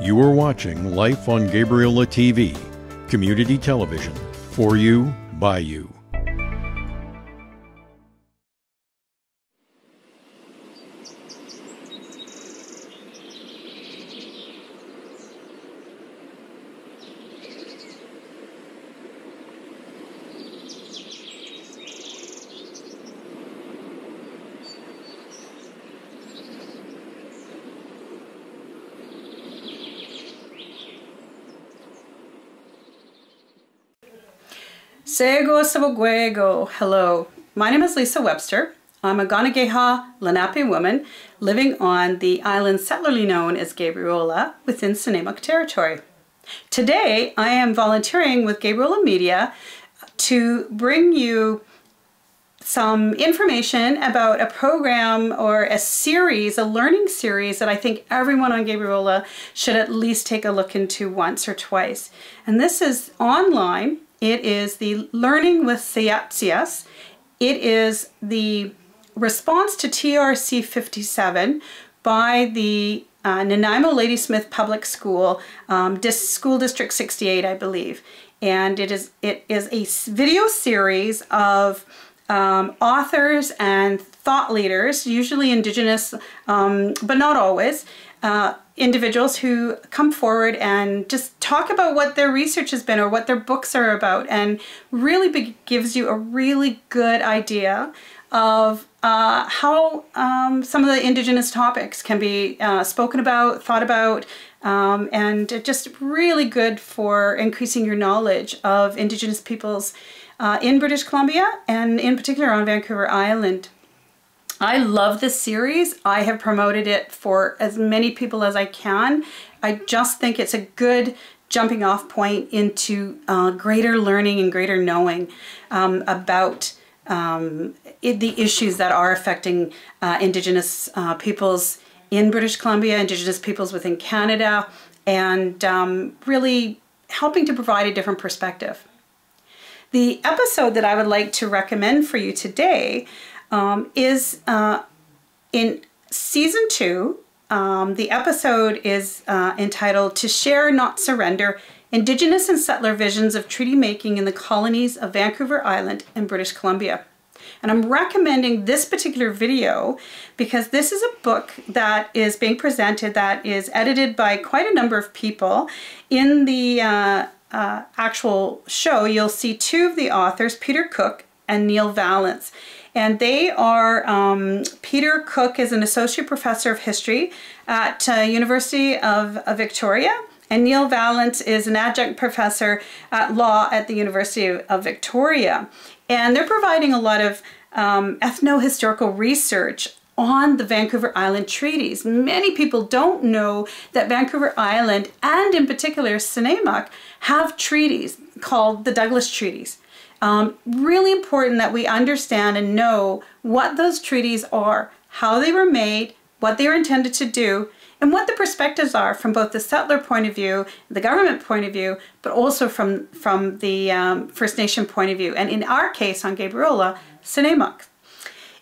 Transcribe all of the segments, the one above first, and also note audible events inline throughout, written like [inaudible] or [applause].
You are watching Life on Gabriola TV, community television, for you, by you. Sego Saboguego. Hello, my name is Lisa Webster. I'm a Ganageha Lenape woman living on the island settlerly known as Gabriola within Snuneymuxw territory. Today, I am volunteering with Gabriola Media to bring you some information about a program or a series, a learning series that I think everyone on Gabriola should at least take a look into once or twice. And this is online it is the Learning with Syeyutsus. It is the response to TRC 57 by the uh, Nanaimo Ladysmith Public School, um, Dis School District 68, I believe. And it is, it is a video series of um, authors and thought leaders, usually Indigenous, um, but not always, uh, individuals who come forward and just talk about what their research has been or what their books are about and really gives you a really good idea of uh, how um, some of the indigenous topics can be uh, spoken about, thought about, um, and just really good for increasing your knowledge of indigenous peoples uh, in British Columbia and in particular on Vancouver Island. I love this series. I have promoted it for as many people as I can. I just think it's a good jumping off point into uh, greater learning and greater knowing um, about um, it, the issues that are affecting uh, Indigenous uh, peoples in British Columbia, Indigenous peoples within Canada, and um, really helping to provide a different perspective. The episode that I would like to recommend for you today um, is uh, in season two. Um, the episode is uh, entitled To Share, Not Surrender Indigenous and Settler Visions of Treaty Making in the Colonies of Vancouver Island and British Columbia. And I'm recommending this particular video because this is a book that is being presented that is edited by quite a number of people. In the uh, uh, actual show, you'll see two of the authors, Peter Cook and Neil Vallance. And they are, um, Peter Cook is an associate professor of history at uh, University of, of Victoria. And Neil Vallance is an adjunct professor at law at the University of, Victoria. And they're providing a lot of um, ethno-historical research on the Vancouver Island treaties. Many people don't know that Vancouver Island and in particular Snuneymuxw have treaties called the Douglas Treaties. Um, really important that we understand and know what those treaties are, how they were made, what they were intended to do, and what the perspectives are from both the settler point of view, the government point of view, but also from, from the um, First Nation point of view. And in our case on Gabriola, Snuneymuxw.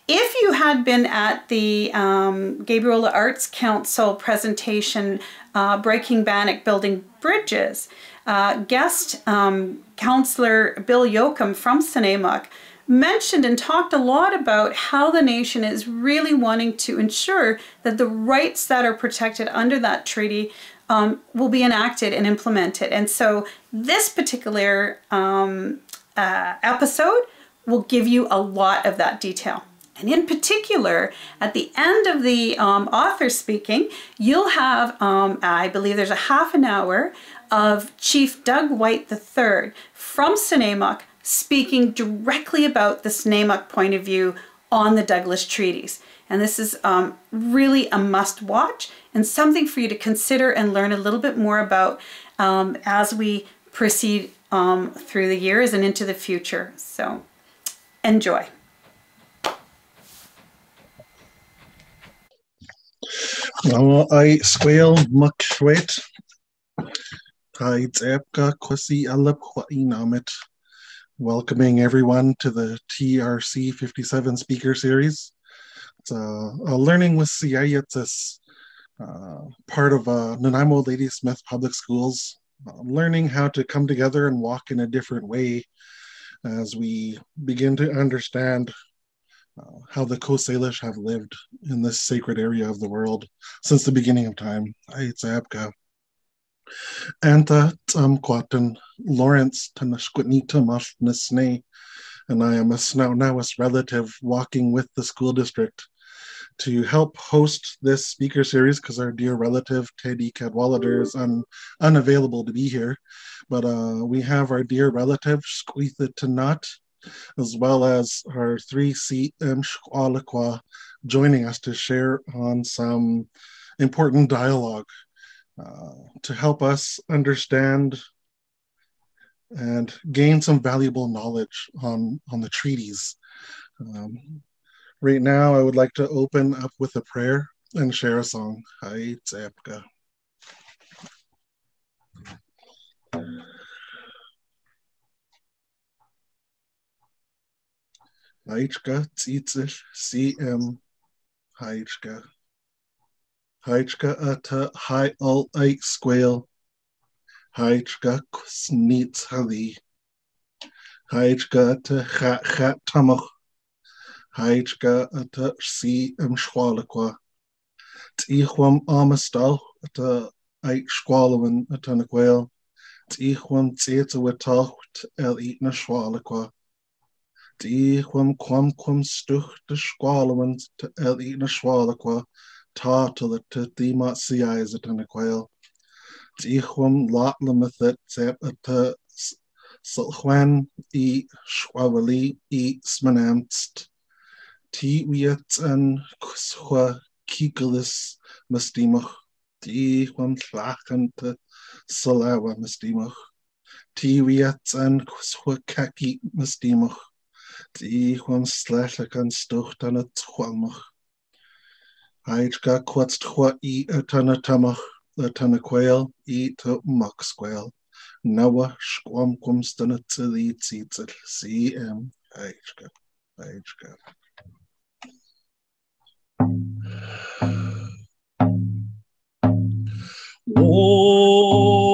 If you had been at the um, Gabriola Arts Council presentation, uh, Breaking Bannock Building Bridges, uh, guest um, counselor Bill Yoachim from Snuneymuxw mentioned and talked a lot about how the nation is really wanting to ensure that the rights that are protected under that treaty um, will be enacted and implemented. And so this particular um, uh, episode will give you a lot of that detail. And in particular, at the end of the um, author speaking, you'll have, um, I believe there's a half an hour of Chief Doug White III from Snuneymuxw speaking directly about the Snuneymuxw point of view on the Douglas treaties. And this is um, really a must watch and something for you to consider and learn a little bit more about um, as we proceed um, through the years and into the future. So enjoy. Well, I squeal muck sweat. Welcoming everyone to the TRC 57 speaker series. It's a, a Learning with Syeyutsus uh, part of uh, Nanaimo Ladysmith Public Schools, uh, learning how to come together and walk in a different way as we begin to understand uh, how the Coast Salish have lived in this sacred area of the world since the beginning of time. Aitzabka. Anta Tamquatan Lawrence Tanashquitnita Mashnesne, and I am a Snow Snownawas relative walking with the school district. To help host this speaker series because our dear relative Teddy Cadwallader is un, unavailable to be here. But uh, we have our dear relative Squeetha Tanat, as well as our three seat um, joining us to share on some important dialogue uh, to help us understand and gain some valuable knowledge on, on the treaties. Um, right now, I would like to open up with a prayer and share a song. Hai Tsepka. Haichka Tzitzil CM Haichka. Haička ata hai all eight squale. Haička sneets hali. Haička ata ha ha tamach. Haička ata si am schwalakwa. Tichwam amastal ata eight squalawin ata naquale. Tichwam tieta watacht el eat na schwalakwa. Tichwam quam quam stuch de schwalawin to el eat na schwalakwa. ta tá tulla the tíma si is a tanna quail. Tí chum lá le mithe sep a tu sulchwen i shwawali i smanamst. Tí wiat an chwa kigalus mysdimach. Tí chum llach an tu salawa mysdimach. Tí wiat an chwa kaki mysdimach. Tí chum slellach an stuch tan a chwalmach. Aichka quetztwa i atanatamach, atanaquail i to maxquail. Nawa squamquam stanatili tzitzel, CM Aichka, Aichka. Oh.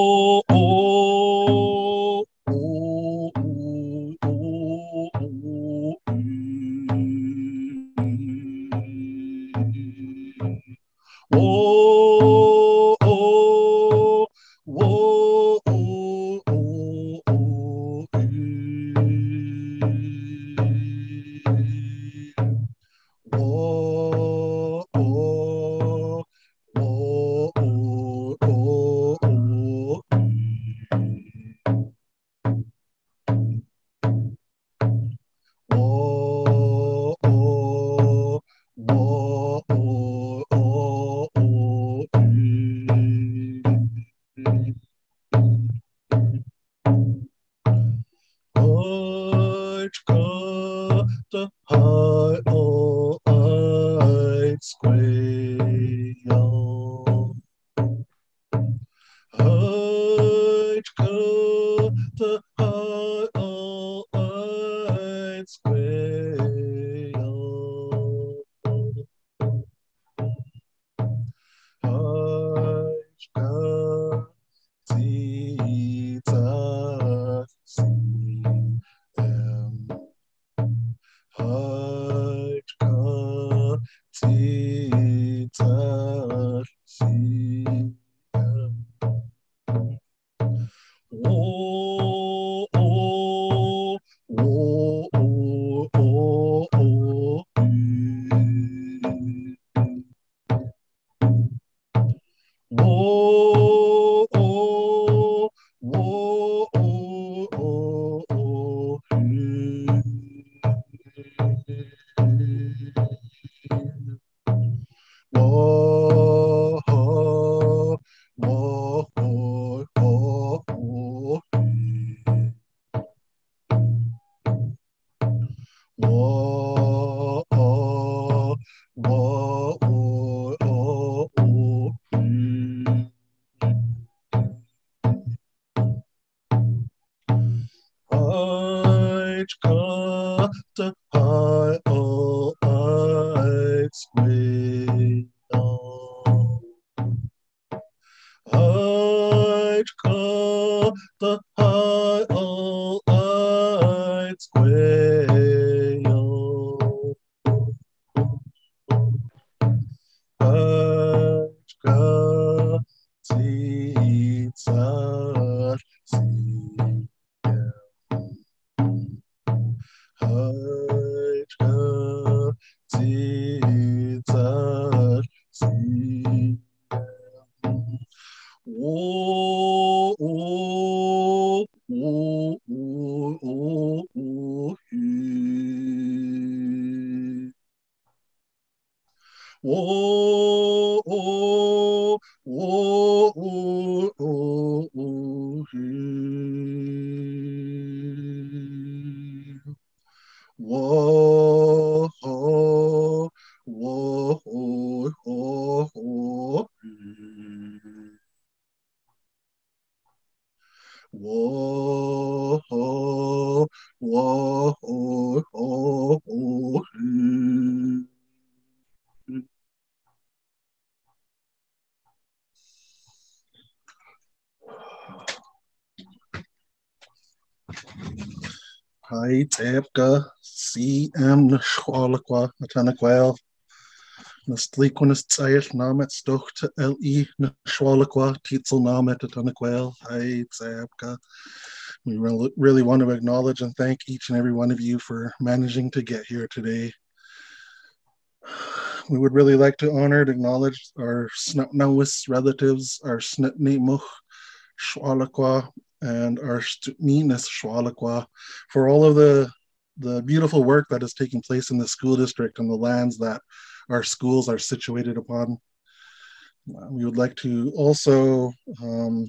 CM. We really, want to acknowledge and thank each and every one of you for managing to get here today. We would really like to honor and acknowledge our Snutnawis relatives, our Snutnimuch, Schwalakwa, and our Stutninas Shwalakwa for all of the the beautiful work that is taking place in the school district and the lands that our schools are situated upon. Uh, we would like to also um,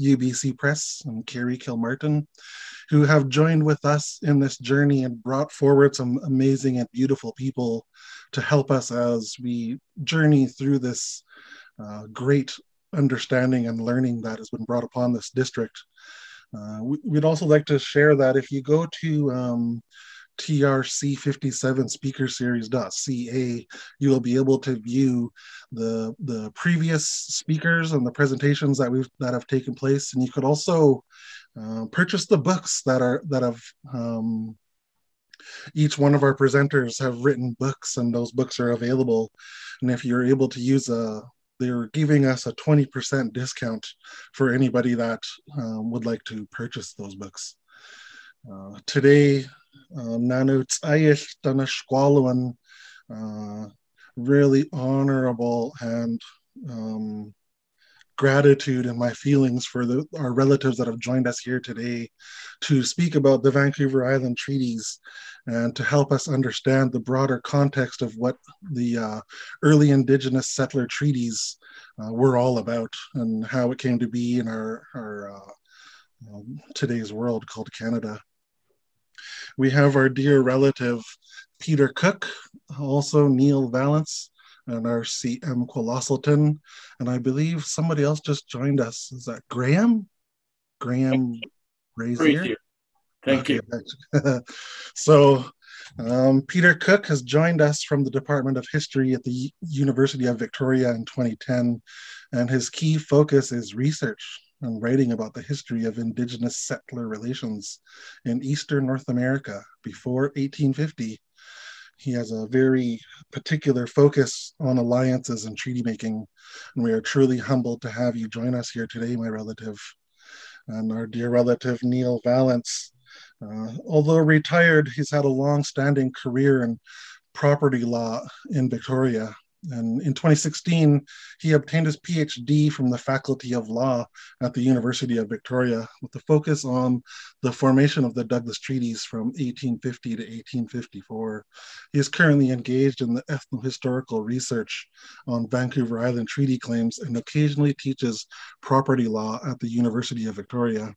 UBC Press and Carrie Kilmartin, who have joined with us in this journey and brought forward some amazing and beautiful people to help us as we journey through this uh, great understanding and learning that has been brought upon this district. Uh, we, would also like to share that if you go to um, trc57speakerseries.ca, you will be able to view the the previous speakers and the presentations that we've that have taken place, and you could also uh, purchase the books that are that have um, each one of our presenters have written books, and those books are available. And if you're able to use a they're giving us a 20% discount for anybody that um, would like to purchase those books. Uh, today, um, Nanu Tsayish Danashkwaluan, uh, really honorable and um, gratitude and my feelings for the, our relatives that have joined us here today to speak about the Vancouver Island treaties and to help us understand the broader context of what the uh, early Indigenous settler treaties uh, were all about and how it came to be in our, our uh, um, today's world called Canada. We have our dear relative Peter Cook, also Neil Vallance, and our CM Kwulasultun. And I believe somebody else just joined us. Is that Graham? Graham Brazier? Thank okay. you. [laughs] so, um, Peter Cook has joined us from the Department of History at the University of Victoria in 2010, and his key focus is research and writing about the history of Indigenous settler relations in Eastern North America before 1850. He has a very particular focus on alliances and treaty making, and we are truly humbled to have you join us here today, my relative. And our dear relative Neil Vallance uh, although retired, he's had a long-standing career in property law in Victoria. And in 2016, he obtained his PhD from the Faculty of Law at the University of Victoria with a focus on the formation of the Douglas Treaties from 1850 to 1854. He is currently engaged in the ethnohistorical research on Vancouver Island treaty claims and occasionally teaches property law at the University of Victoria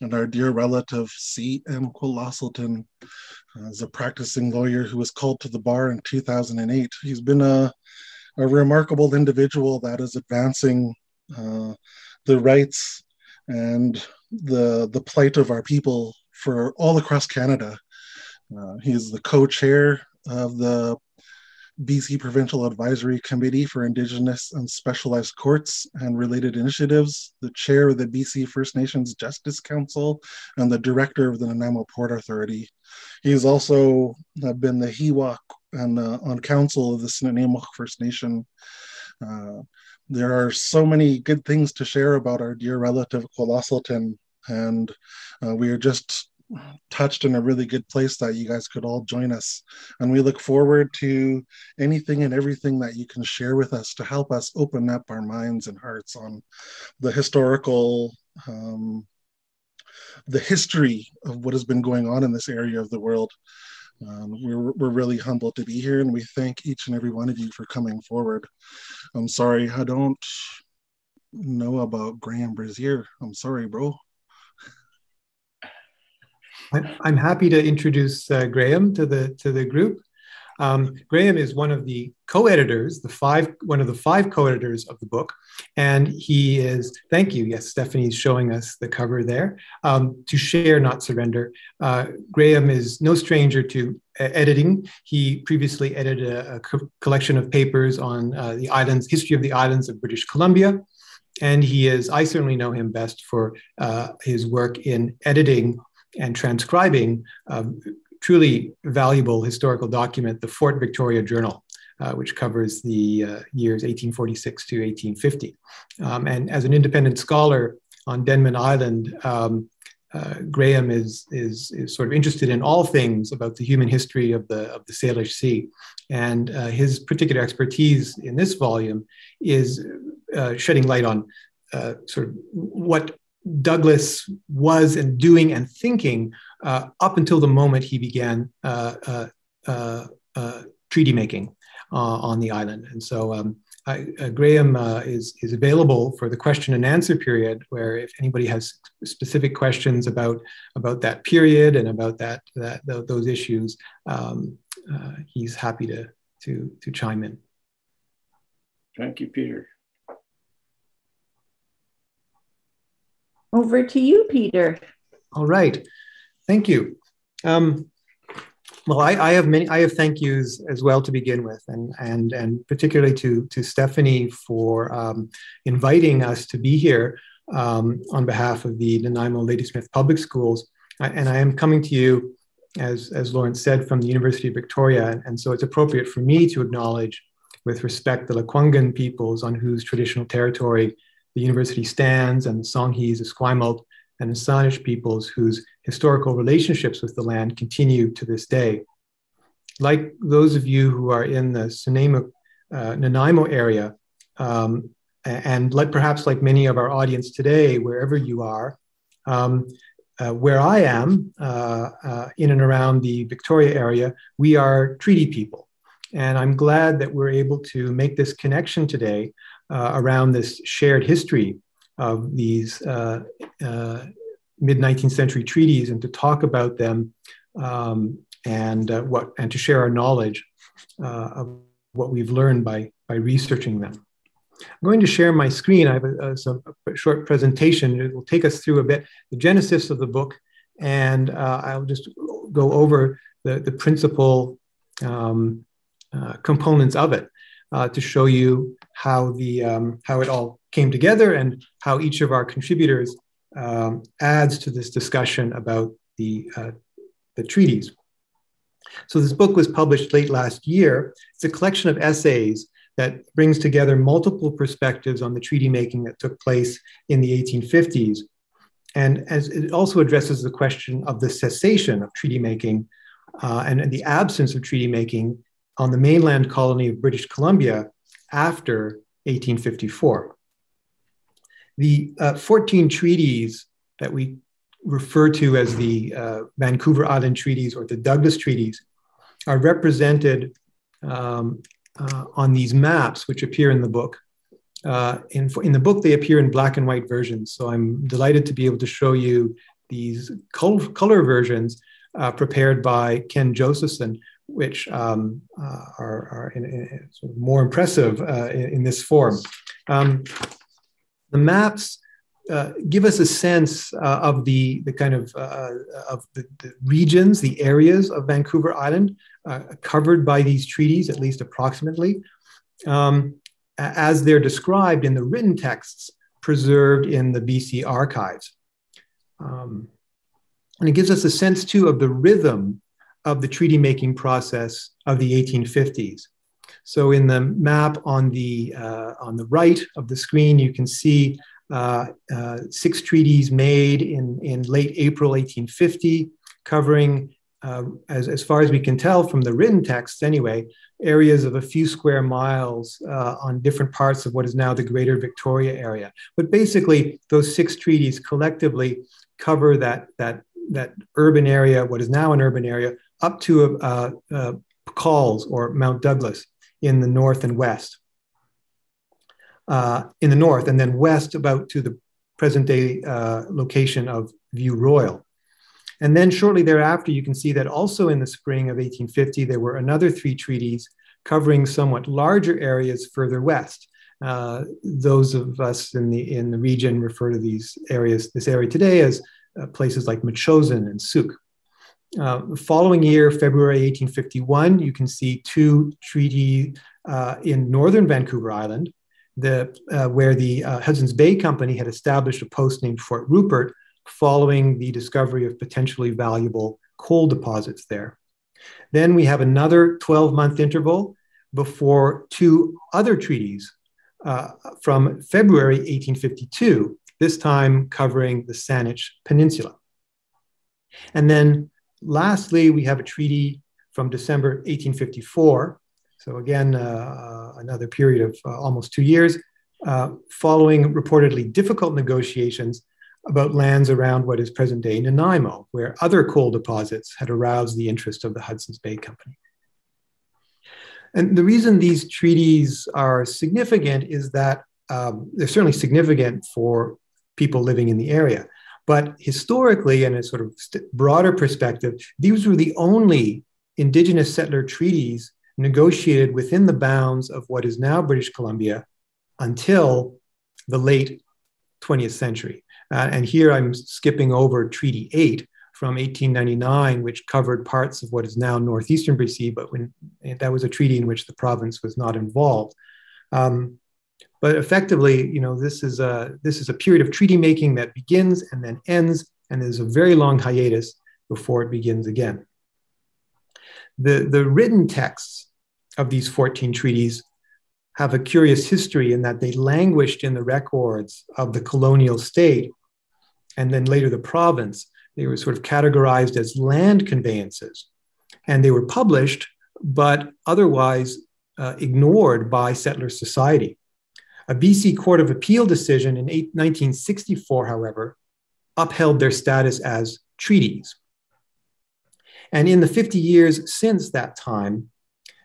and our dear relative C.M. Kwulasultun uh, is a practicing lawyer who was called to the bar in 2008. He's been a, a remarkable individual that is advancing uh, the rights and the, the plight of our people for all across Canada. Uh, he's the co-chair of the BC Provincial Advisory Committee for Indigenous and Specialized Courts and Related Initiatives, the chair of the BC First Nations Justice Council, and the director of the Nanaimo Port Authority. He's also uh, been the HEWA and uh, on council of the Nanaimo First Nation. Uh, there are so many good things to share about our dear relative Kwulasultun, and uh, we are just touched in a really good place that you guys could all join us. And we look forward to anything and everything that you can share with us to help us open up our minds and hearts on the historical, um, the history of what has been going on in this area of the world. Um, we're, we're really humbled to be here and we thank each and every one of you for coming forward. I'm sorry, I don't know about Graham Brazier. I'm sorry, bro. I'm happy to introduce uh, Graham to the to the group. Um, Graham is one of the co-editors, the five one of the five co-editors of the book, and he is. Thank you. Yes, Stephanie's showing us the cover there. Um, to share, not surrender. Uh, Graham is no stranger to uh, editing. He previously edited a, a co- collection of papers on uh, the islands, history of the islands of British Columbia, and he is. I certainly know him best for uh, his work in editing and transcribing a truly valuable historical document, the Fort Victoria Journal, uh, which covers the uh, years 1846 to 1850. Um, and as an independent scholar on Denman Island, um, uh, Graham is, is, is sort of interested in all things about the human history of the, of the Salish Sea. And uh, his particular expertise in this volume is uh, shedding light on uh, sort of what Douglas was and doing and thinking uh, up until the moment he began uh, uh, uh, uh treaty making on the island. And so um, I, Graham is, is available for the question and answer period, where if anybody has specific questions about, about that period and about that, that those issues, um, he's happy to, to, to chime in. Thank you, Peter. Over to you, Peter. All right. Thank you. Um, well, I, I, have many. I have thank yous as well to begin with, and and and particularly to to Stephanie for um, inviting us to be here um, on behalf of the Nanaimo Ladysmith Public Schools. I, and I am coming to you, as as Lawrence said, from the University of Victoria, and, so it's appropriate for me to acknowledge, with respect, the Lekwungen peoples on whose traditional territory the university stands, and the Songhees, Esquimalt, and the Saanich peoples whose historical relationships with the land continue to this day. Like those of you who are in the Nanaimo, uh, Nanaimo area, um, and like, perhaps like many of our audience today, wherever you are, um, uh, where I am, uh, uh, in and around the Victoria area, we are treaty people. And I'm glad that we're able to make this connection today uh, around this shared history of these uh, uh, mid 19th century treaties and to talk about them um, and uh, what and to share our knowledge uh, of what we've learned by by researching them. I'm going to share my screen. I have a, a, a short presentation. It will take us through a bit the genesis of the book, and uh, I'll just go over the, the principal um, components of it uh, to show you how the um, how it all came together and how each of our contributors um, adds to this discussion about the uh, the treaties. So this book was published late last year. It's a collection of essays that brings together multiple perspectives on the treaty making that took place in the 1850s. And as it also addresses the question of the cessation of treaty making uh, and, and, the absence of treaty making on the mainland colony of British Columbia after 1854. The uh, 14 treaties that we refer to as the uh, Vancouver Island Treaties or the Douglas Treaties are represented um, uh, on these maps, which appear in the book. Uh, in, in the book, they appear in black and white versions. So I'm delighted to be able to show you these color, color versions uh, prepared by Ken Josephson, which um, uh, are, are in, in sort of more impressive uh, in, in, this form. Um, the maps uh, give us a sense uh, of the, the kind of, uh, of the, the, regions, the areas of Vancouver Island uh, covered by these treaties, at least approximately, um, as they're described in the written texts preserved in the BC archives. Um, and it gives us a sense too of the rhythm of the treaty making process of the 1850s. So in the map on the, uh, on the right of the screen, you can see uh, uh, six treaties made in, in late April 1850, covering, uh, as, as far as we can tell from the written texts anyway, areas of a few square miles uh, on different parts of what is now the greater Victoria area. But basically, those six treaties collectively cover that, that, that urban area, what is now an urban area, up to uh, uh, PKOLS or Mount Douglas in the north and west. Uh, in the north, and then west about to the present day uh, location of View Royal. And then shortly thereafter, you can see that also in the spring of 1850, there were another three treaties covering somewhat larger areas further west. Uh, those of us in the in the region refer to these areas, this area today, as uh, places like Metchosin and Sooke. Uh, the following year, February 1851, you can see two treaties uh, in northern Vancouver Island, the, uh, where the uh, Hudson's Bay Company had established a post named Fort Rupert following the discovery of potentially valuable coal deposits there. Then we have another 12 month interval before two other treaties uh, from February 1852, this time covering the Saanich Peninsula. And then lastly, we have a treaty from December 1854. So again, uh, another period of uh, almost two years, uh, following reportedly difficult negotiations about lands around what is present day Nanaimo, where other coal deposits had aroused the interest of the Hudson's Bay Company. And the reason these treaties are significant is that um, they're certainly significant for people living in the area. But historically, in a sort of broader perspective, these were the only Indigenous settler treaties negotiated within the bounds of what is now British Columbia until the late 20th century. Uh, and here I'm skipping over Treaty 8 from 1899, which covered parts of what is now northeastern BC, but when that was a treaty in which the province was not involved. Um, but effectively, you know, this is a this is a period of treaty making that begins and then ends, and there's a very long hiatus before it begins again. The, the written texts of these 14 treaties have a curious history in that they languished in the records of the colonial state and then later the province. They were sort of categorized as land conveyances. And they were published, but otherwise uh, ignored by settler society. A BC Court of Appeal decision in 1964, however, upheld their status as treaties. And in the 50 years since that time,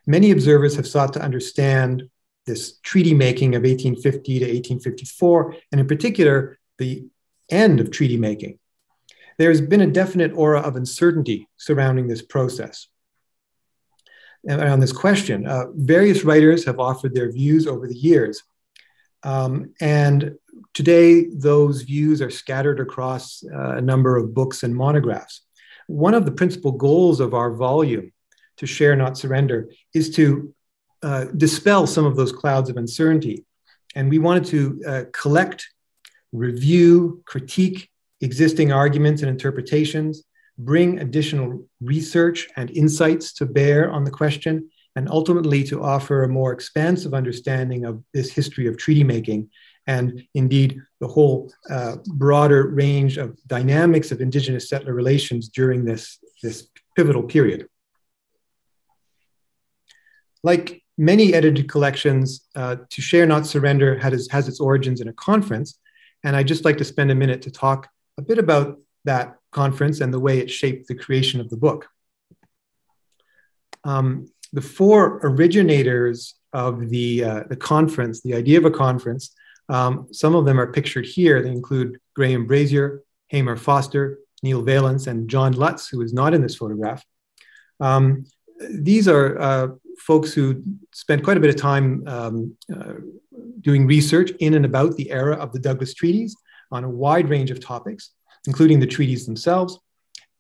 many observers have sought to understand this treaty making of 1850 to 1854, and in particular, the end of treaty making. There has been a definite aura of uncertainty surrounding this process. And on this question, uh, various writers have offered their views over the years. Um, and today, those views are scattered across uh, a number of books and monographs. One of the principal goals of our volume, To Share Not Surrender, is to uh, dispel some of those clouds of uncertainty. And we wanted to uh, collect review, critique existing arguments and interpretations, bring additional research and insights to bear on the question, and ultimately to offer a more expansive understanding of this history of treaty making and indeed the whole uh, broader range of dynamics of Indigenous settler relations during this, this pivotal period. Like many edited collections, uh, To Share Not Surrender has, has its origins in a conference and I'd just like to spend a minute to talk a bit about that conference and the way it shaped the creation of the book. Um, the four originators of the, uh, the conference, the idea of a conference, um, some of them are pictured here. They include Graham Brazier, Hamar Foster, Neil Vallance, and John Lutz, who is not in this photograph. Um, these are uh, folks who spent quite a bit of time um, uh, doing research in and about the era of the Douglas Treaties on a wide range of topics, including the treaties themselves,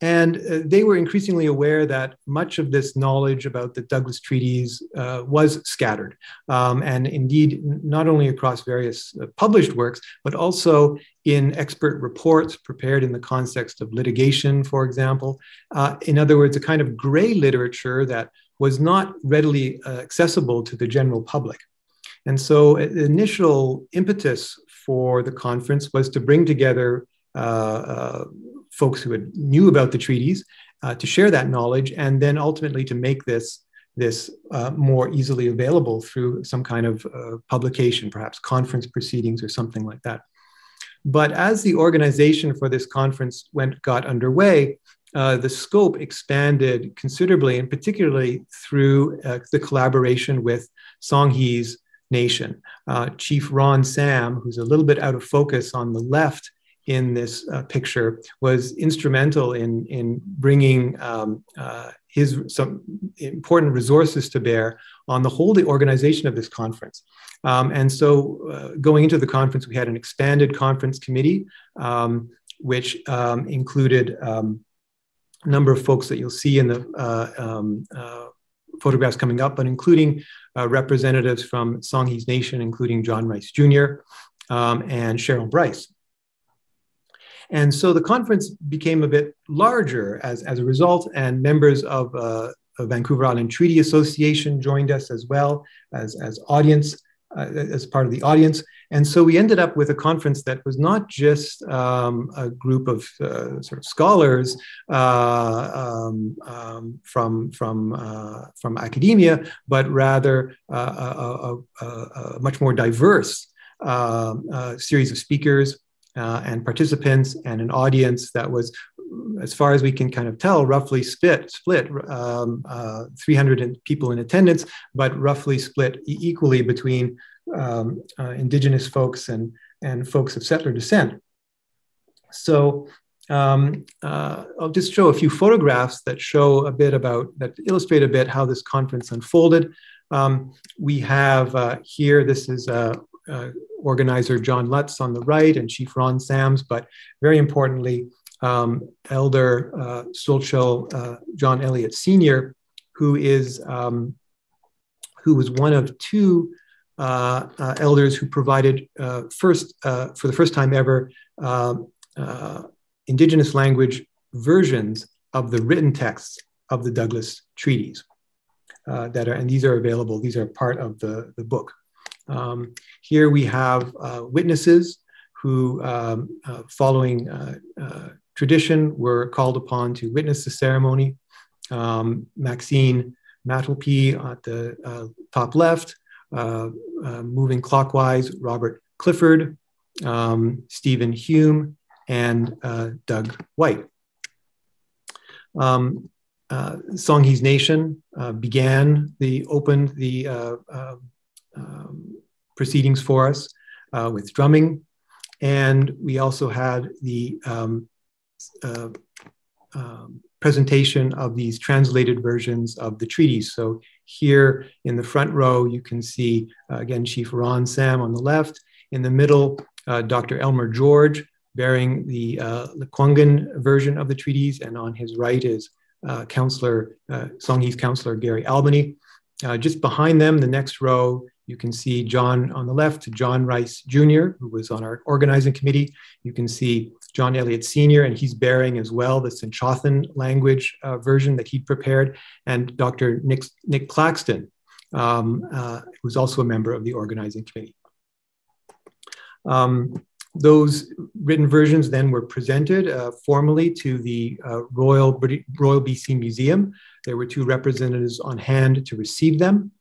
and uh, they were increasingly aware that much of this knowledge about the Douglas treaties uh, was scattered. Um, and indeed, not only across various uh, published works, but also in expert reports prepared in the context of litigation, for example. Uh, in other words, a kind of gray literature that was not readily uh, accessible to the general public. And so, uh, the initial impetus for the conference was to bring together uh, folks who had knew about the treaties uh, to share that knowledge and then ultimately to make this this uh, more easily available through some kind of uh, publication, perhaps conference proceedings or something like that. But as the organization for this conference went got underway, uh, the scope expanded considerably, and particularly through uh, the collaboration with Songhees Nation. Uh, Chief Ron Sam, who's a little bit out of focus on the left in this uh, picture was instrumental in, in bringing um, uh, his some important resources to bear on the whole the organization of this conference. Um, and so uh, going into the conference, we had an expanded conference committee, um, which um, included um, a number of folks that you'll see in the uh, um, uh, photographs coming up, but including uh, representatives from Songhees Nation, including John Rice Jr. and Cheryl Bryce. And so the conference became a bit larger as, as a result, and members of, uh, Vancouver Island Treaty Association joined us as well as, as audience, uh, as part of the audience. And so we ended up with a conference that was not just um, a group of uh, sort of scholars uh, um, um, from, from, uh, from academia, but rather uh, a, a, a, much more diverse um, series of speakers uh, and participants and an audience that was, as far as we can kind of tell, roughly split, split um, uh, 300 people in attendance, but roughly split equally between um, uh, indigenous folks and, and folks of settler descent. So um, uh, I'll just show a few photographs that show a bit about, that illustrate a bit how this conference unfolded. Um, we have uh, here, this is organizer John Lutz on the right and Chief Ron Sams, but very importantly, um, Elder uh, Stulchel uh, John Elliott Sr., who is um, who was one of two uh, uh elders who provided uh, first uh, for the first time ever indigenous language versions of the written texts of the Douglas treaties that are and these are available. These are part of the the book. Um, here we have uh, witnesses who, um, uh, following uh, uh, tradition, were called upon to witness the ceremony. Um, Maxine Matilpi at the uh, top left, moving clockwise, Robert Clifford, um, Stephen Hume, and Doug White. Um, uh, Songhees Nation uh, began the opened the uh, um, proceedings for us uh, with drumming. And we also had the um, uh, um, presentation of these translated versions of the treaties. So here in the front row, you can see, uh, again, Chief Ron Sam on the left. In the middle, uh, Dr. Elmer George bearing the uh, Lekwungen version of the treaties. And on his right is uh, Counselor, uh, Songhees Counselor Gary Albany. Just behind them, the next row you can see John on the left, John Rice Jr., who was on our organizing committee. You can see John Elliott Sr., and he's bearing as well the Tsimshian language uh, version that he'd prepared, and Dr. Nick, Nick Claxton, um, uh, who's also a member of the organizing committee. Um, those written versions then were presented uh, formally to the uh, Royal, Royal BC Museum. There were two representatives on hand to receive them.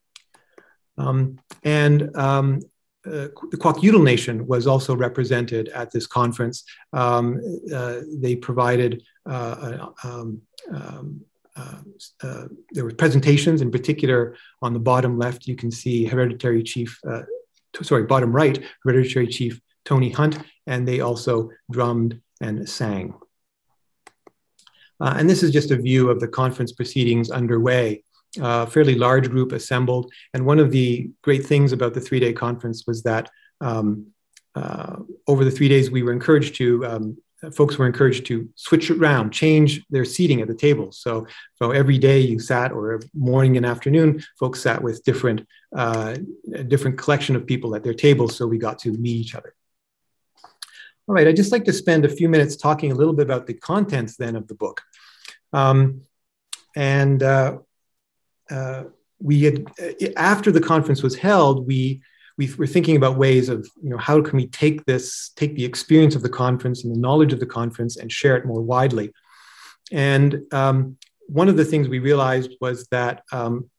Um, and um, uh, the Kwakiutl Nation was also represented at this conference. Um, uh, they provided uh, um, um, uh, uh, there were presentations, in particular on the bottom left, you can see Hereditary Chief, uh, sorry, bottom right, Hereditary Chief Tony Hunt, and they also drummed and sang. and this is just a view of the conference proceedings underway a fairly large group assembled. And one of the great things about the three day conference was that um, uh, over the three days, we were encouraged to, um, folks were encouraged to switch around, change their seating at the table. So, so every day you sat, or morning and afternoon, folks sat with different, uh, a different collection of people at their tables. So we got to meet each other. All right, I'd just like to spend a few minutes talking a little bit about the contents then of the book. Um, and uh, uh, we had, after the conference was held, we we were thinking about ways of, you know, how can we take this, take the experience of the conference and the knowledge of the conference and share it more widely. And um, one of the things we realized was that um,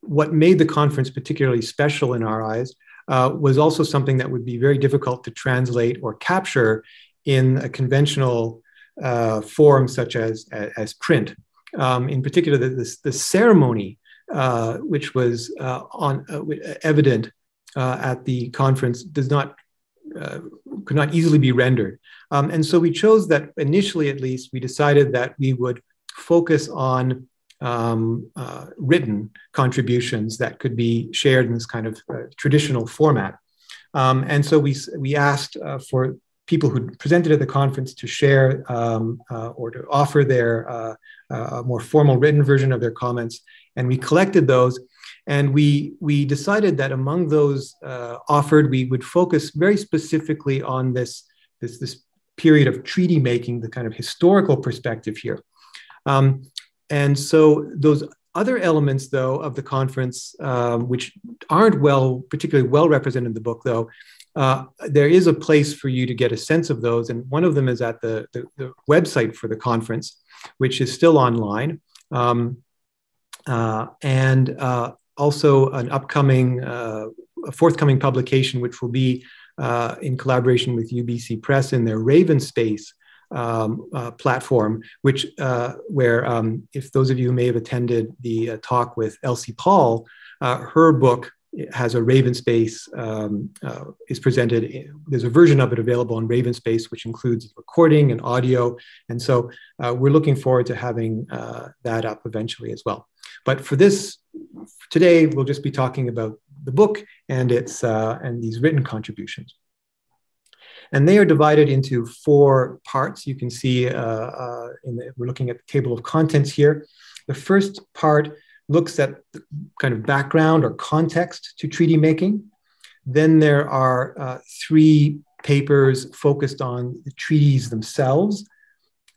what made the conference particularly special in our eyes uh, was also something that would be very difficult to translate or capture in a conventional uh, form such as, as print. Um, in particular, the, the, the ceremony, uh, which was uh, on, uh, evident uh, at the conference does not uh, could not easily be rendered. Um, and so we chose that initially, at least, we decided that we would focus on um, uh, written contributions that could be shared in this kind of uh, traditional format. Um, and so we, we asked uh, for people who presented at the conference to share um, uh, or to offer their more formal written version of their comments. And we collected those and we, we decided that among those uh, offered, we would focus very specifically on this, this, this period of treaty making, the kind of historical perspective here. Um, and so those other elements, though, of the conference, um, which aren't well, particularly well represented in the book, though, uh, there is a place for you to get a sense of those. And one of them is at the, the, the website for the conference, which is still online. Um, uh, and uh, also an upcoming, uh, forthcoming publication, which will be uh, in collaboration with UBC Press in their Raven Space um, uh, platform, which uh, where um, if those of you who may have attended the uh, talk with Elsie Paul, her book has a Raven Space um, uh, is presented. There's a version of it available on Raven Space, which includes recording and audio, and so uh, we're looking forward to having that up eventually as well. But for this today, we'll just be talking about the book and its uh, and these written contributions. And they are divided into four parts. You can see uh, uh, the, we're looking at the table of contents here. The first part looks at kind of background or context to treaty making. Then there are uh, three papers focused on the treaties themselves.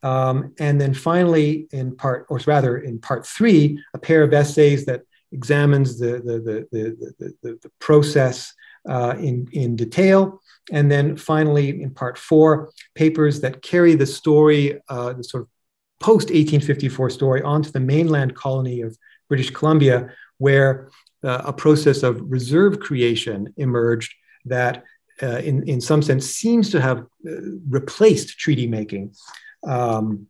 Um, and then finally, in part, or rather in part three, a pair of essays that examines the, the, the, the, the, the process uh, in, in detail. And then finally, in part four, papers that carry the story, uh, the sort of post 1854 story, onto the mainland colony of British Columbia, where uh, a process of reserve creation emerged that, uh, in, in some sense, seems to have uh, replaced treaty making. Um,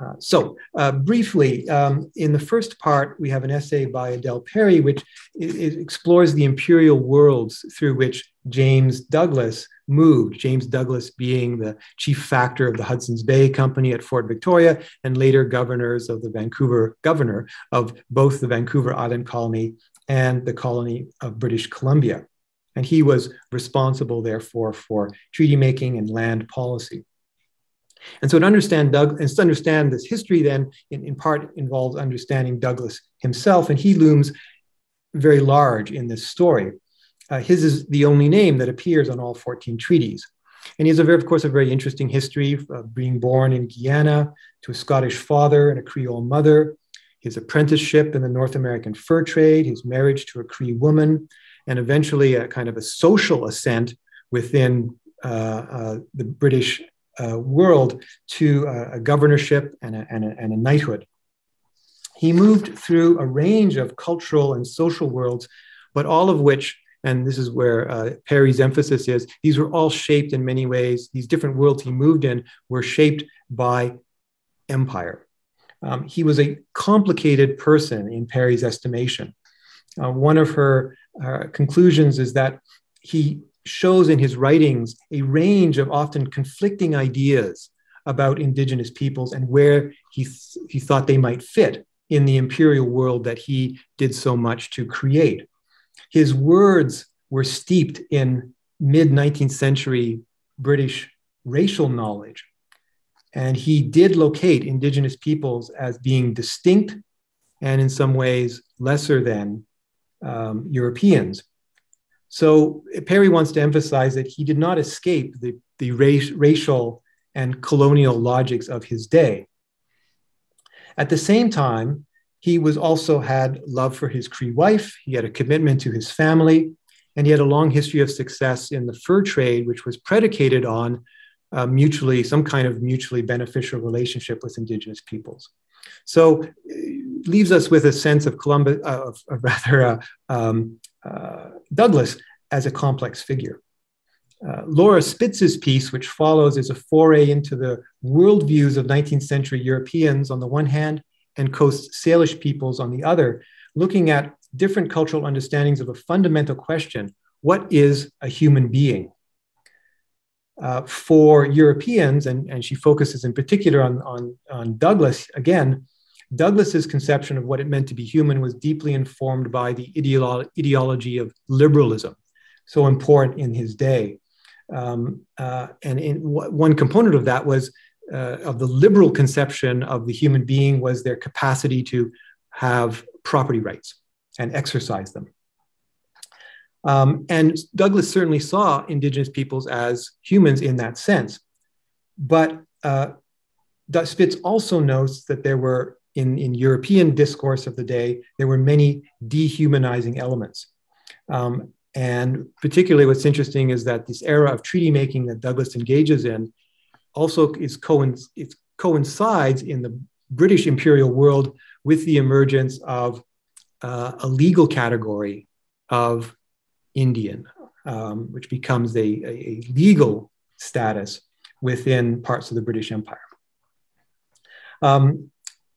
uh, so uh, briefly, um, in the first part, we have an essay by Adele Perry, which it, explores the imperial worlds through which James Douglas moved, James Douglas being the chief factor of the Hudson's Bay Company at Fort Victoria and later governors of the Vancouver, governor of both the Vancouver Island Colony and the colony of British Columbia. And he was responsible, therefore, for treaty making and land policy. And so to understand Doug and to understand this history then in, in part involves understanding Douglas himself, and he looms very large in this story. Uh, his is the only name that appears on all 14 treaties. And he has, a very, of course, a very interesting history of being born in Guyana to a Scottish father and a Creole mother, his apprenticeship in the North American fur trade, his marriage to a Cree woman, and eventually a kind of a social ascent within uh, uh, the British uh, world to a, a governorship and a, and, a, and a knighthood. He moved through a range of cultural and social worlds, but all of which and this is where uh, Perry's emphasis is. These were all shaped in many ways. These different worlds he moved in were shaped by empire. Um, he was a complicated person in Perry's estimation. Uh, one of her uh, conclusions is that he shows in his writings a range of often conflicting ideas about indigenous peoples and where he, th- he thought they might fit in the imperial world that he did so much to create. His words were steeped in mid 19th century British racial knowledge. And he did locate indigenous peoples as being distinct and in some ways lesser than um, Europeans. So Perry wants to emphasize that he did not escape the, the race, racial and colonial logics of his day. At the same time, he was also had love for his Cree wife. He had a commitment to his family, and he had a long history of success in the fur trade, which was predicated on uh, mutually some kind of mutually beneficial relationship with indigenous peoples. So, it leaves us with a sense of Columbus, uh, of, of, rather uh, um, uh, Douglas as a complex figure. Uh, Laura Spitz's piece, which follows, is a foray into the worldviews of 19th century Europeans on the one hand and Coast Salish peoples on the other, looking at different cultural understandings of a fundamental question what is a human being? Uh, for Europeans, and, and she focuses in particular on, on, on Douglas, again, Douglas's conception of what it meant to be human was deeply informed by the ideolo- ideology of liberalism, so important in his day. Um, uh, and in, one component of that was uh, of the liberal conception of the human being was their capacity to have property rights and exercise them. Um, and Douglas certainly saw indigenous peoples as humans in that sense. But uh, Spitz also notes that there were, in, in European discourse of the day, there were many dehumanizing elements. Um, and particularly what's interesting is that this era of treaty making that Douglas engages in also is it coincides in the British imperial world with the emergence of uh, a legal category of Indian, um, which becomes a, a, legal status within parts of the British Empire. Um,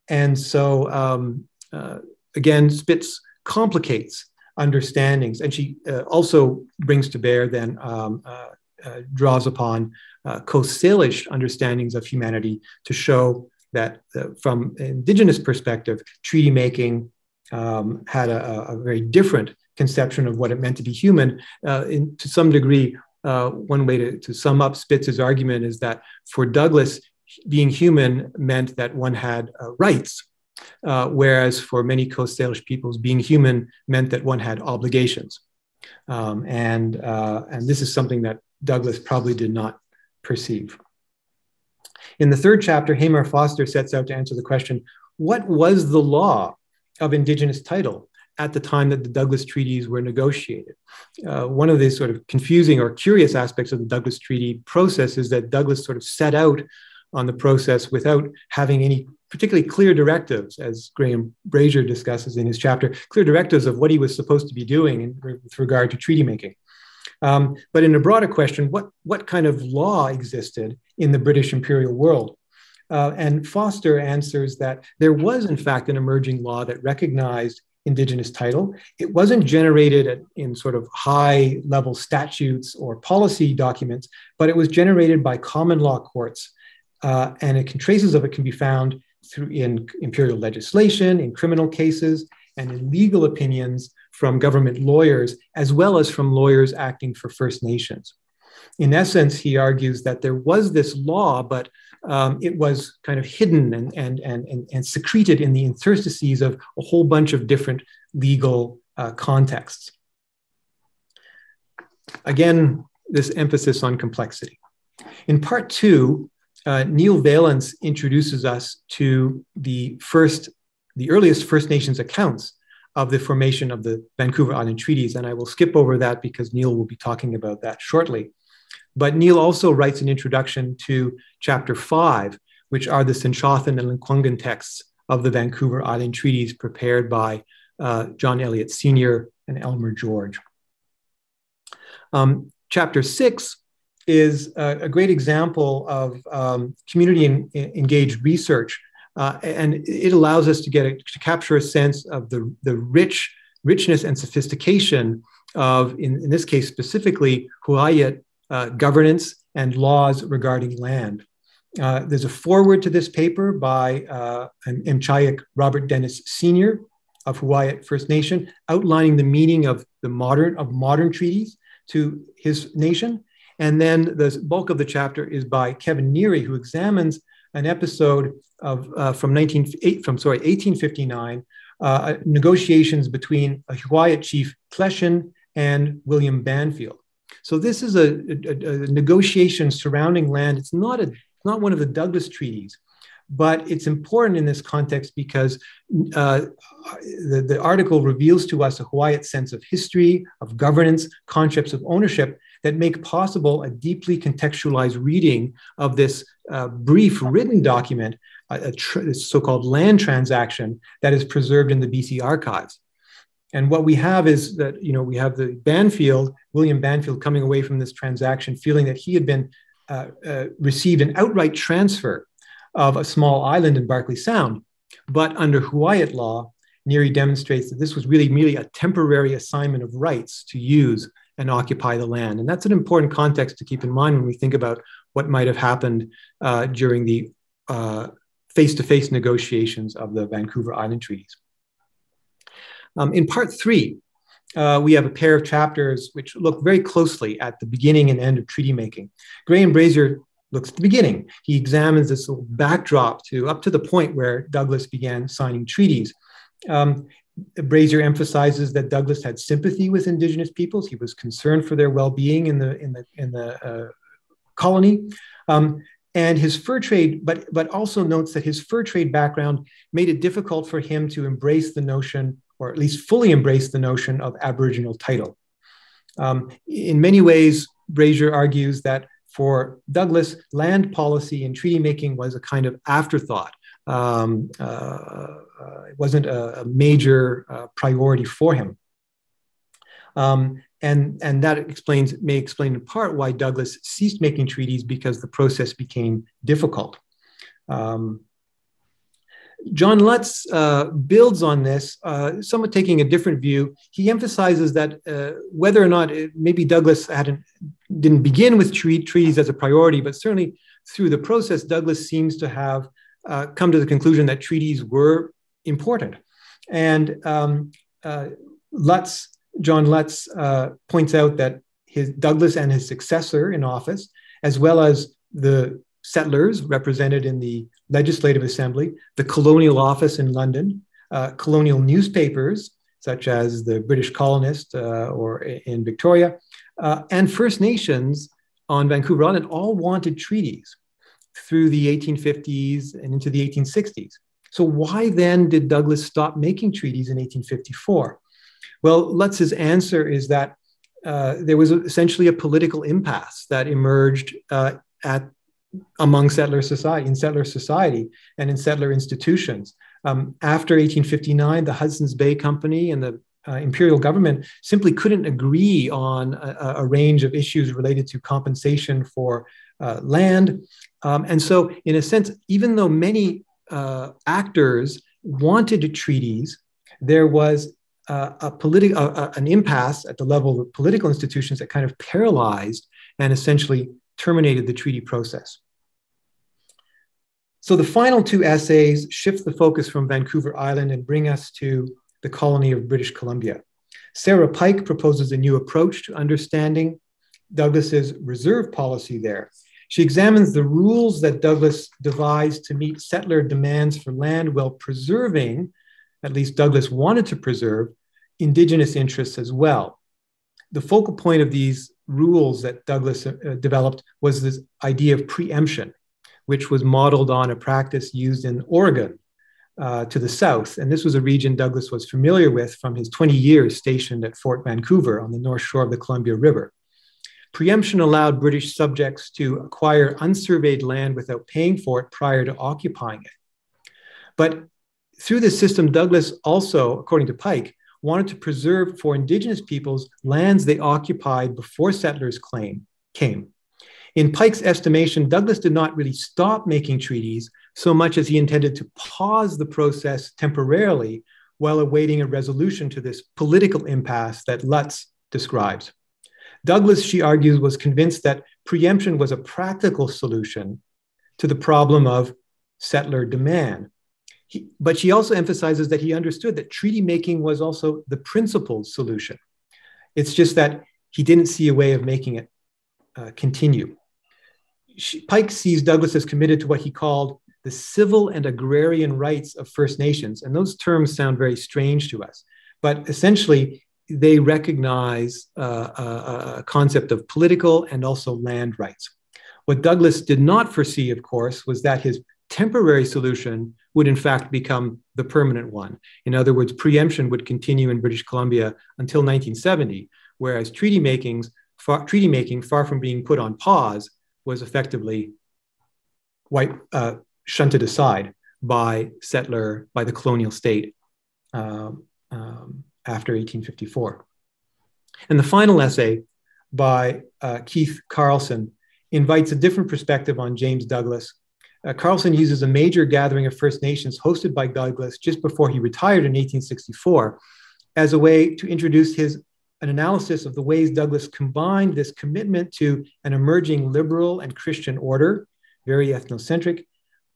and so, um, uh, again, Spitz complicates understandings, and she uh, also brings to bear then um, uh, uh, draws upon uh, Coast Salish understandings of humanity to show that uh, from indigenous perspective, treaty making um, had a, a, very different conception of what it meant to be human. Uh, in, to some degree, uh, one way to, to sum up Spitz's argument is that for Douglas, being human meant that one had uh, rights, uh, whereas for many Coast Salish peoples, being human meant that one had obligations. Um, and, and this is something that Douglas probably did not perceive. In the third chapter, Hamar Foster sets out to answer the question what was the law of Indigenous title at the time that the Douglas treaties were negotiated? Uh, one of the sort of confusing or curious aspects of the Douglas Treaty process is that Douglas sort of set out on the process without having any particularly clear directives, as Graham Brazier discusses in his chapter, clear directives of what he was supposed to be doing in, with regard to treaty making. Um, but in a broader question, what, what kind of law existed in the British imperial world? Uh, and Foster answers that there was, in fact, an emerging law that recognized indigenous title. It wasn't generated in sort of high level statutes or policy documents, but it was generated by common law courts. Uh, and it can, traces of it can be found through in imperial legislation, in criminal cases, and in legal opinions from government lawyers, as well as from lawyers acting for First Nations. In essence, he argues that there was this law, but um, it was kind of hidden and, and, and, and, and secreted in the interstices of a whole bunch of different legal uh, contexts. Again, this emphasis on complexity. In part two, uh, Neil Vallance introduces us to the first, the earliest First Nations accounts of the formation of the Vancouver Island Treaties. And I will skip over that because Neil will be talking about that shortly. But Neil also writes an introduction to chapter five, which are the Tsimshian and Lekwungen texts of the Vancouver Island Treaties prepared by uh, John Eliot Sr. and Elmer George. Um, chapter six is a, a, great example of um, community engaged research uh, and it allows us to get a, to capture a sense of the, the rich richness and sophistication of, in, in this case specifically, Huu-ay-aht uh, governance and laws regarding land. Uh, there's a foreword to this paper by uh, M'Chayik Robert Dennis Sr. of Huu-ay-aht First Nation, outlining the meaning of the modern of modern treaties. to his nation. And then the bulk of the chapter is by Kevin Neary, who examines an episode of uh, from 19 from sorry 1859 uh, negotiations between a Huu-ay-aht chief Cleshin and William Banfield. So this is a, a, a, negotiation surrounding land. It's not a not one of the Douglas treaties, but it's important in this context because uh, the, the article reveals to us a Huu-ay-aht sense of history, of governance, concepts of ownership that make possible a deeply contextualized reading of this uh, brief written document, a, a tr- so-called land transaction that is preserved in the BC archives. And what we have is that, you know, we have the Banfield, William Banfield coming away from this transaction feeling that he had been uh, uh, received an outright transfer of a small island in Barkley Sound. But under Huu-ay-aht law, Neary demonstrates that this was really merely a temporary assignment of rights to use and occupy the land. And that's an important context to keep in mind when we think about what might have happened uh, during the face to face negotiations of the Vancouver Island treaties. Um, in part three, uh, we have a pair of chapters which look very closely at the beginning and end of treaty making. Graham Brazier looks at the beginning. He examines this backdrop to up to the point where Douglas began signing treaties. Um, Brazier emphasizes that Douglas had sympathy with Indigenous peoples. He was concerned for their well-being in the in the in the uh, colony. Um, and his fur trade, but but also notes that his fur trade background made it difficult for him to embrace the notion, or at least fully embrace the notion of Aboriginal title. Um, in many ways, Brazier argues that for Douglas, land policy and treaty making was a kind of afterthought. Um, uh, it wasn't a, a major uh, priority for him. Um, and, and that explains, may explain in part why Douglas ceased making treaties because the process became difficult. Um, John Lutz uh, builds on this, uh, somewhat taking a different view. He emphasizes that uh, whether or not it, maybe Douglas hadn't, didn't begin with treat, treaties as a priority, but certainly through the process, Douglas seems to have uh, come to the conclusion that treaties were important. And um, uh, Lutz, John Lutz, uh, points out that his Douglas and his successor in office, as well as the settlers represented in the Legislative Assembly, the Colonial Office in London, uh, colonial newspapers such as the British Colonist uh, or in Victoria, uh, and First Nations on Vancouver Island all wanted treaties through the 1850s and into the 1860s. So why then did Douglas stop making treaties in 1854? Well, Lutz's answer is that uh, there was essentially a political impasse that emerged uh, at among settler society, in settler society, and in settler institutions. Um, after 1859, the Hudson's Bay Company and the uh, imperial government simply couldn't agree on a, a, range of issues related to compensation for uh, land. Um, and so, in a sense, even though many uh, actors wanted treaties, there was uh, a political an impasse at the level of political institutions that kind of paralyzed and essentially terminated the treaty process. So the final two essays shift the focus from Vancouver Island and bring us to the colony of British Columbia. Sarah Pike proposes a new approach to understanding Douglas's reserve policy there. She examines the rules that Douglas devised to meet settler demands for land while preserving, at least Douglas wanted to preserve, Indigenous interests as well. The focal point of these rules that Douglas uh, developed was this idea of preemption which was modeled on a practice used in Oregon uh, to the south. And this was a region Douglas was familiar with from his 20 years stationed at Fort Vancouver on the north shore of the Columbia River. Preemption allowed British subjects to acquire unsurveyed land without paying for it prior to occupying it. But through this system, Douglas also, according to Pike, wanted to preserve for Indigenous peoples lands they occupied before settlers claim, came. In Pike's estimation, Douglas did not really stop making treaties so much as he intended to pause the process temporarily while awaiting a resolution to this political impasse that Lutz describes. Douglas, she argues, was convinced that preemption was a practical solution to the problem of settler demand. He, but she also emphasizes that he understood that treaty making was also the principled solution. It's just that he didn't see a way of making it uh, continue. Pike sees Douglas as committed to what he called the civil and agrarian rights of First Nations. And those terms sound very strange to us. But essentially, they recognize uh, a, a concept of political and also land rights. What Douglas did not foresee, of course, was that his temporary solution would in fact become the permanent one. In other words, preemption would continue in British Columbia until 1970, whereas treaty, makings, far, treaty making, far from being put on pause, was effectively uh, shunted aside by settler, by the colonial state um, um, after 1854. And the final essay by uh, Keith Carlson invites a different perspective on James Douglas. Uh, Carlson uses a major gathering of First Nations hosted by Douglas just before he retired in 1864 as a way to introduce his an analysis of the ways Douglas combined this commitment to an emerging liberal and Christian order, very ethnocentric,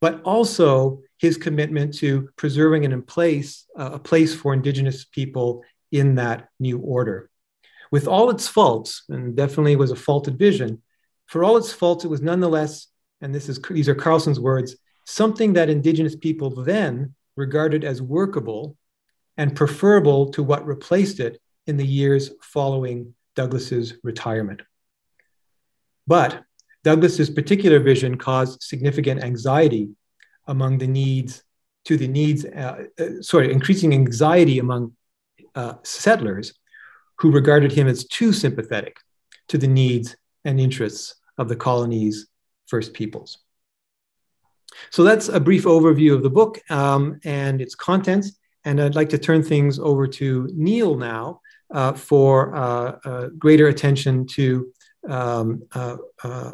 but also his commitment to preserving and in place uh, a place for indigenous people in that new order. With all its faults, and definitely was a faulted vision, for all its faults, it was nonetheless, and this is these are Carlson's words, something that indigenous people then regarded as workable and preferable to what replaced it in the years following Douglas's retirement. But Douglas's particular vision caused significant anxiety among the needs to the needs, uh, uh, sorry, increasing anxiety among uh, settlers who regarded him as too sympathetic to the needs and interests of the colony's first peoples. So that's a brief overview of the book um, and its contents. And I'd like to turn things over to Neil now uh, for uh, uh, greater attention to um, uh, uh,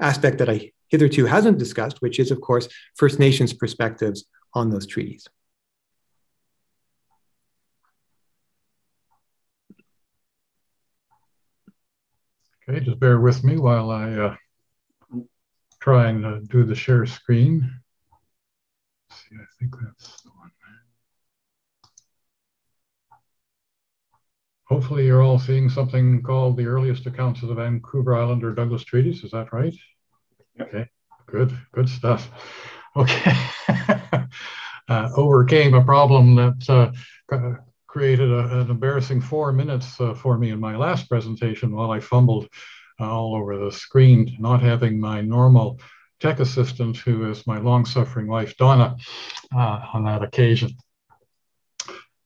aspect that I hitherto hasn't discussed, which is, of course, First Nations perspectives on those treaties. Okay, just bear with me while I uh, try and uh, do the share screen. Let's see, I think that's the one. Hopefully you're all seeing something called the earliest accounts of the Vancouver Islander Douglas treaties. Is that right? Okay, good, good stuff. Okay, [laughs] uh, overcame a problem that uh, created a, an embarrassing four minutes uh, for me in my last presentation while I fumbled uh, all over the screen, not having my normal tech assistant, who is my long-suffering wife, Donna, uh, on that occasion.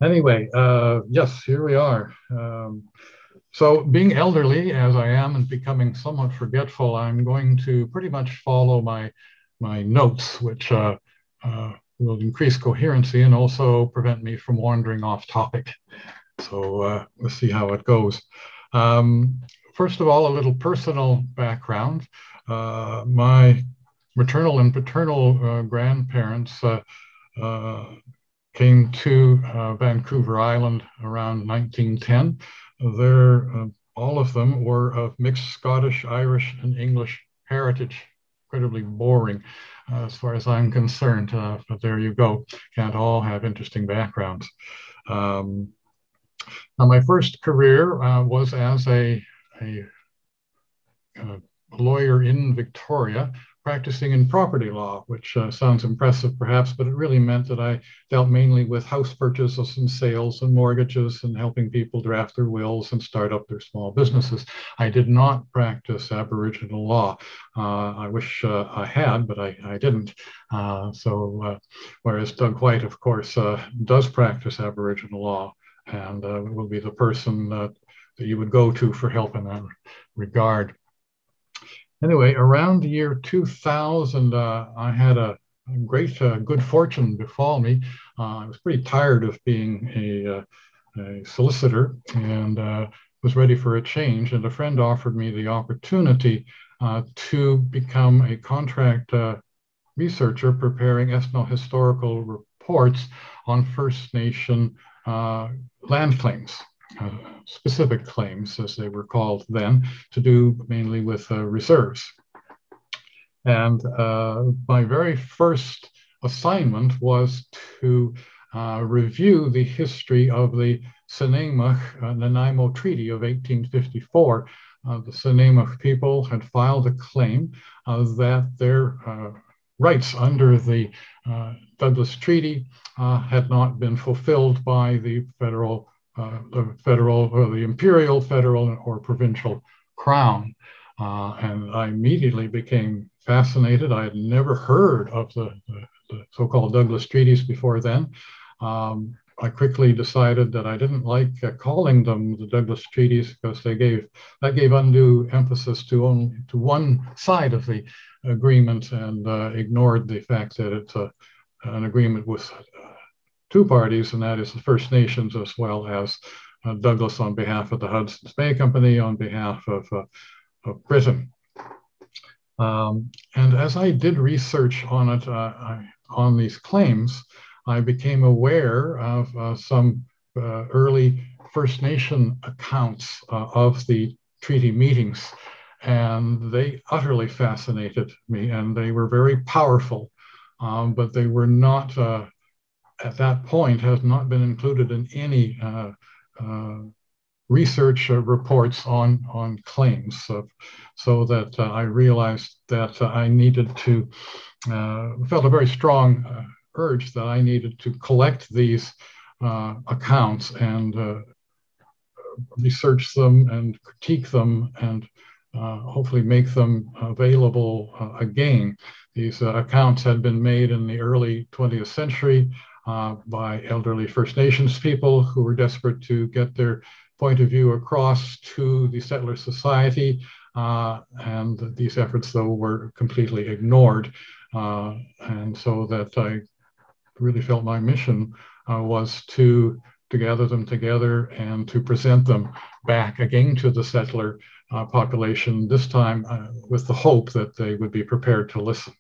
Anyway, uh, yes, here we are. Um, so being elderly as I am and becoming somewhat forgetful, I'm going to pretty much follow my, my notes, which uh, uh, will increase coherency and also prevent me from wandering off topic. So uh, let's see how it goes. Um, first of all, a little personal background. Uh, my maternal and paternal uh, grandparents came to Vancouver Island around 1910 they're, uh, all of them were of mixed Scottish, Irish, and English heritage. Incredibly boring uh, as far as I'm concerned, uh, but there you go. Can't all have interesting backgrounds. Um, now, my first career uh, was as a, a, a uh, lawyer in Victoria practicing in property law, which uh, sounds impressive perhaps, but it really meant that I dealt mainly with house purchases and sales and mortgages and helping people draft their wills and start up their small businesses. I did not practice Aboriginal law. Uh, I wish uh, I had, but I, I didn't. Uh, so, uh, whereas Doug White, of course, uh, does practice Aboriginal law and will be the person that you would go to for help in that regard anyway, around the year 2000, uh, I had a, great uh, good fortune befall me. Uh, I was pretty tired of being a, uh, a solicitor and uh, was ready for a change. And a friend offered me the opportunity uh, to become a contract researcher preparing ethno-historical reports on First Nation land claims. Uh, specific claims, as they were called then, to do mainly with uh, reserves. And uh, my very first assignment was to uh, review the history of the Snuneymuxw uh, Nanaimo Treaty of 1854. Uh, the Snuneymuxw people had filed a claim uh, that their uh, rights under the uh, Douglas Treaty had not been fulfilled by the federal, the federal, or the imperial, federal, or provincial crown. and I immediately became fascinated. I had never heard of the, the, the so-called Douglas treaties before then. Um, I quickly decided that I didn't like uh, calling them the Douglas treaties because they gave that gave undue emphasis to only to one side of the agreement and uh, ignored the fact that it's a, an agreement with uh, two parties, and that is the First Nations as well as uh, Douglas on behalf of the Hudson's Bay Company on behalf of, uh, of Britain. Um, and as I did research on it, uh, I, on these claims, I became aware of uh, some uh, early First Nation accounts uh, of the treaty meetings, and they utterly fascinated me, and they were very powerful, um, but they were not, at that point, has not been included in any uh, research reports on, on claims. So, so that I realized that I needed to, felt a very strong urge that I needed to collect these uh, accounts and uh, research them and critique them and uh, hopefully make them available uh, again. These uh, accounts had been made in the early 20th century uh, by elderly First Nations people who were desperate to get their point of view across to the settler society. and these efforts, though, were completely ignored. Uh, and so that I really felt my mission uh, was to to gather them together and to present them back again to the settler uh, population, this time uh, with the hope that they would be prepared to listen.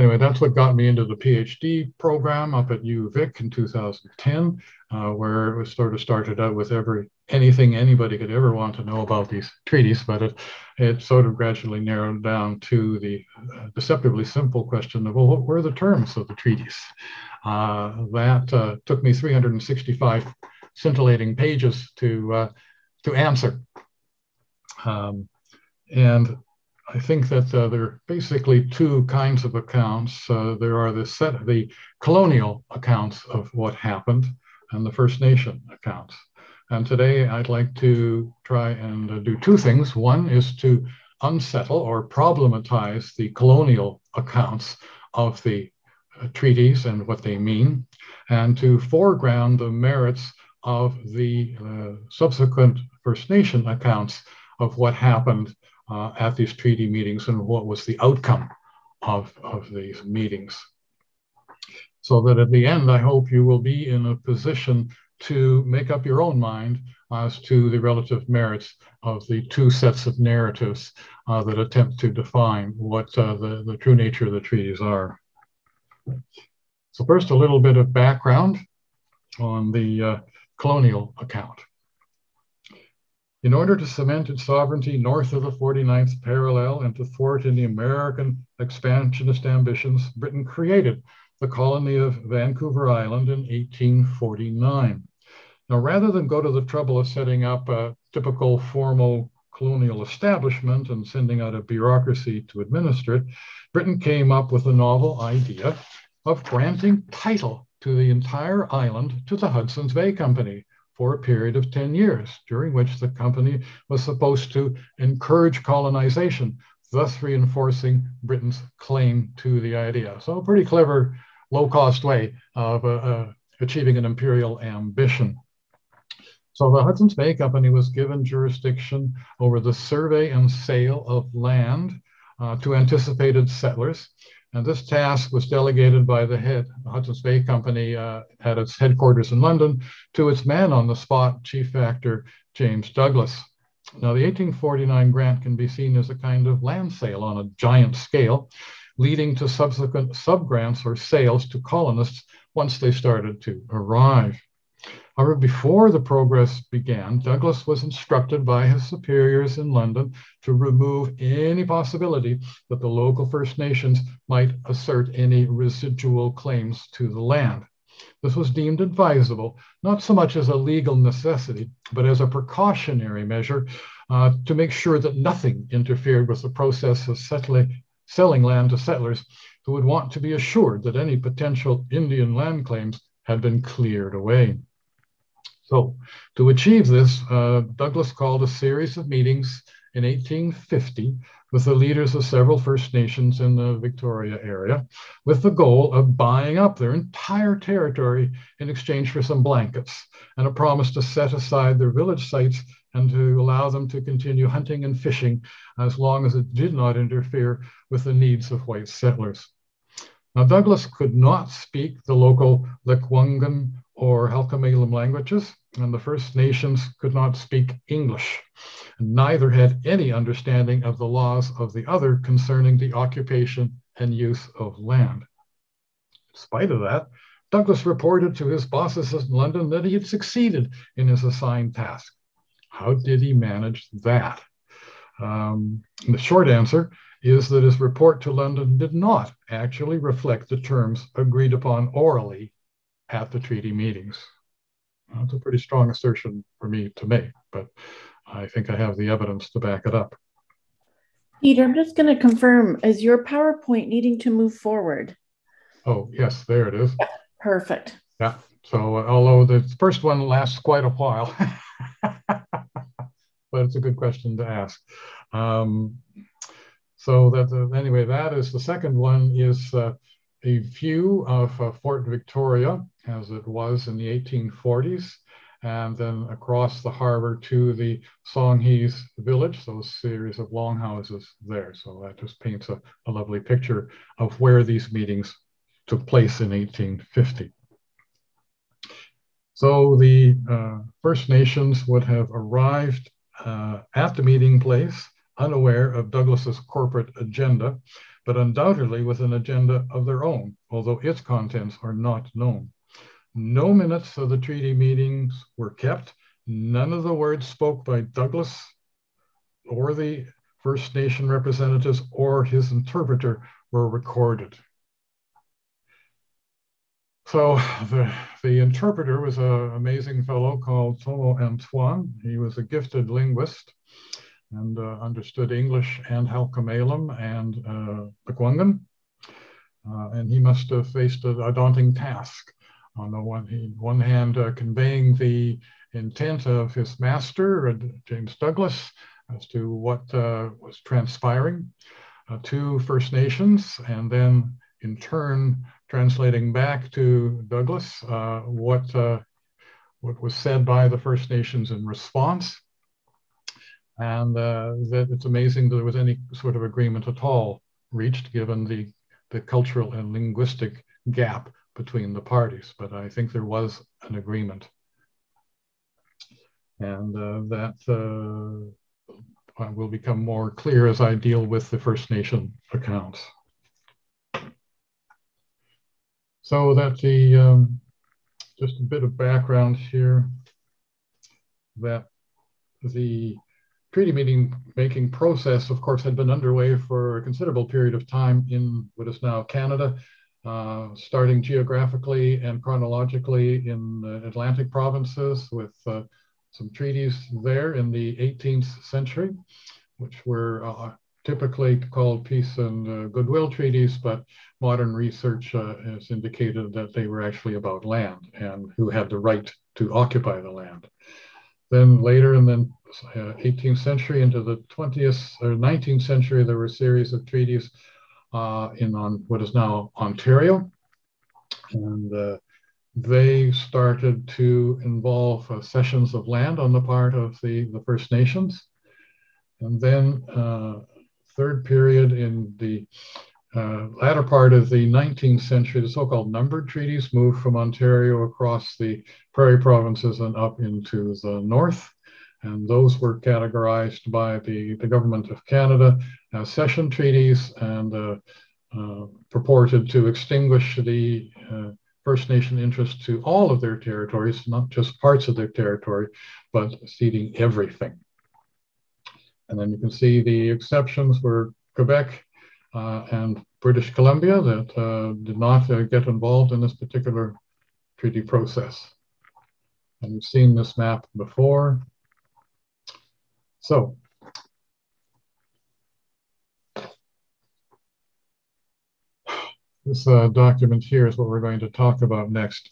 Anyway, that's what got me into the PhD program up at UVic in 2010, uh, where it was sort of started out with every anything anybody could ever want to know about these treaties, but it, it sort of gradually narrowed down to the uh, deceptively simple question of, well, what were the terms of the treaties? Uh, that uh, took me 365 scintillating pages to, uh, to answer. Um, and I think that uh, there are basically two kinds of accounts. Uh, there are the set, the colonial accounts of what happened and the First Nation accounts. And today I'd like to try and uh, do two things. One is to unsettle or problematize the colonial accounts of the uh, treaties and what they mean, and to foreground the merits of the uh, subsequent First Nation accounts of what happened uh, at these treaty meetings and what was the outcome of, of these meetings. So that at the end, I hope you will be in a position to make up your own mind as to the relative merits of the two sets of narratives uh, that attempt to define what uh, the, the true nature of the treaties are. So first, a little bit of background on the uh, colonial account. In order to cement its sovereignty north of the 49th parallel and to thwart any American expansionist ambitions, Britain created the colony of Vancouver Island in 1849. Now, rather than go to the trouble of setting up a typical formal colonial establishment and sending out a bureaucracy to administer it, Britain came up with a novel idea of granting title to the entire island to the Hudson's Bay Company for a period of 10 years, during which the company was supposed to encourage colonization, thus reinforcing Britain's claim to the idea. So, a pretty clever, low cost way of uh, uh, achieving an imperial ambition. So the Hudson's Bay Company was given jurisdiction over the survey and sale of land uh, to anticipated settlers. And this task was delegated by the head, the Hudson's Bay Company uh, had its headquarters in London, to its man on the spot, Chief Factor James Douglas. Now, the 1849 grant can be seen as a kind of land sale on a giant scale, leading to subsequent subgrants or sales to colonists once they started to arrive. However, before the progress began, Douglas was instructed by his superiors in London to remove any possibility that the local First Nations might assert any residual claims to the land. This was deemed advisable, not so much as a legal necessity, but as a precautionary measure uh, to make sure that nothing interfered with the process of settling, selling land to settlers who would want to be assured that any potential Indian land claims had been cleared away. So, to achieve this, uh, Douglas called a series of meetings in 1850 with the leaders of several First Nations in the Victoria area, with the goal of buying up their entire territory in exchange for some blankets and a promise to set aside their village sites and to allow them to continue hunting and fishing as long as it did not interfere with the needs of white settlers. Now, Douglas could not speak the local Lekwungen or Halkomelem languages, and the First Nations could not speak English. Neither had any understanding of the laws of the other concerning the occupation and use of land. In spite of that, Douglas reported to his bosses in London that he had succeeded in his assigned task. How did he manage that? Um, the short answer is that his report to London did not actually reflect the terms agreed upon orally at the treaty meetings. That's a pretty strong assertion for me to make, but I think I have the evidence to back it up. Peter, I'm just going to confirm is your PowerPoint needing to move forward? Oh, yes, there it is. Perfect. Yeah. So, uh, although the first one lasts quite a while, [laughs] but it's a good question to ask. Um, so that uh, anyway, that is the second one is uh, a view of uh, Fort Victoria as it was in the 1840s, and then across the harbor to the Songhees village, those series of longhouses there. So that just paints a, a lovely picture of where these meetings took place in 1850. So the uh, First Nations would have arrived uh, at the meeting place unaware of Douglas's corporate agenda, but undoubtedly with an agenda of their own, although its contents are not known. No minutes of the treaty meetings were kept. None of the words spoke by Douglas or the First Nation representatives or his interpreter were recorded. So the, the interpreter was an amazing fellow called Tomo Antoine. He was a gifted linguist and uh, understood English and Halkomelem and uh, Lekwungen. Uh, and he must have faced a, a daunting task on the one, one hand, uh, conveying the intent of his master, uh, James Douglas, as to what uh, was transpiring uh, to First Nations, and then in turn translating back to Douglas uh, what, what was said by the First Nations in response. And that it's amazing that there was any sort of agreement at all reached given the, the cultural and linguistic gap between the parties, but I think there was an agreement. And uh, that uh, will become more clear as I deal with the First Nation accounts. So that the, um, just a bit of background here, that the treaty meeting making process, of course, had been underway for a considerable period of time in what is now Canada uh, starting geographically and chronologically in the Atlantic provinces with uh, some treaties there in the 18th century, which were uh, typically called peace and uh, goodwill treaties, but modern research uh, has indicated that they were actually about land and who had the right to occupy the land. Then later in the 18th century into the 20th or 19th century, there were a series of treaties uh, in on what is now Ontario. And uh, they started to involve uh, cessions of land on the part of the, the First Nations. And then uh, third period in the uh, latter part of the 19th century, the so-called numbered treaties moved from Ontario across the prairie provinces and up into the north. And those were categorized by the, the government of Canada as cession treaties and uh, uh, purported to extinguish the uh, First Nation interest to all of their territories, not just parts of their territory, but ceding everything. And then you can see the exceptions were Quebec uh, and British Columbia that uh, did not uh, get involved in this particular treaty process. And you've seen this map before. So this uh, document here is what we're going to talk about next.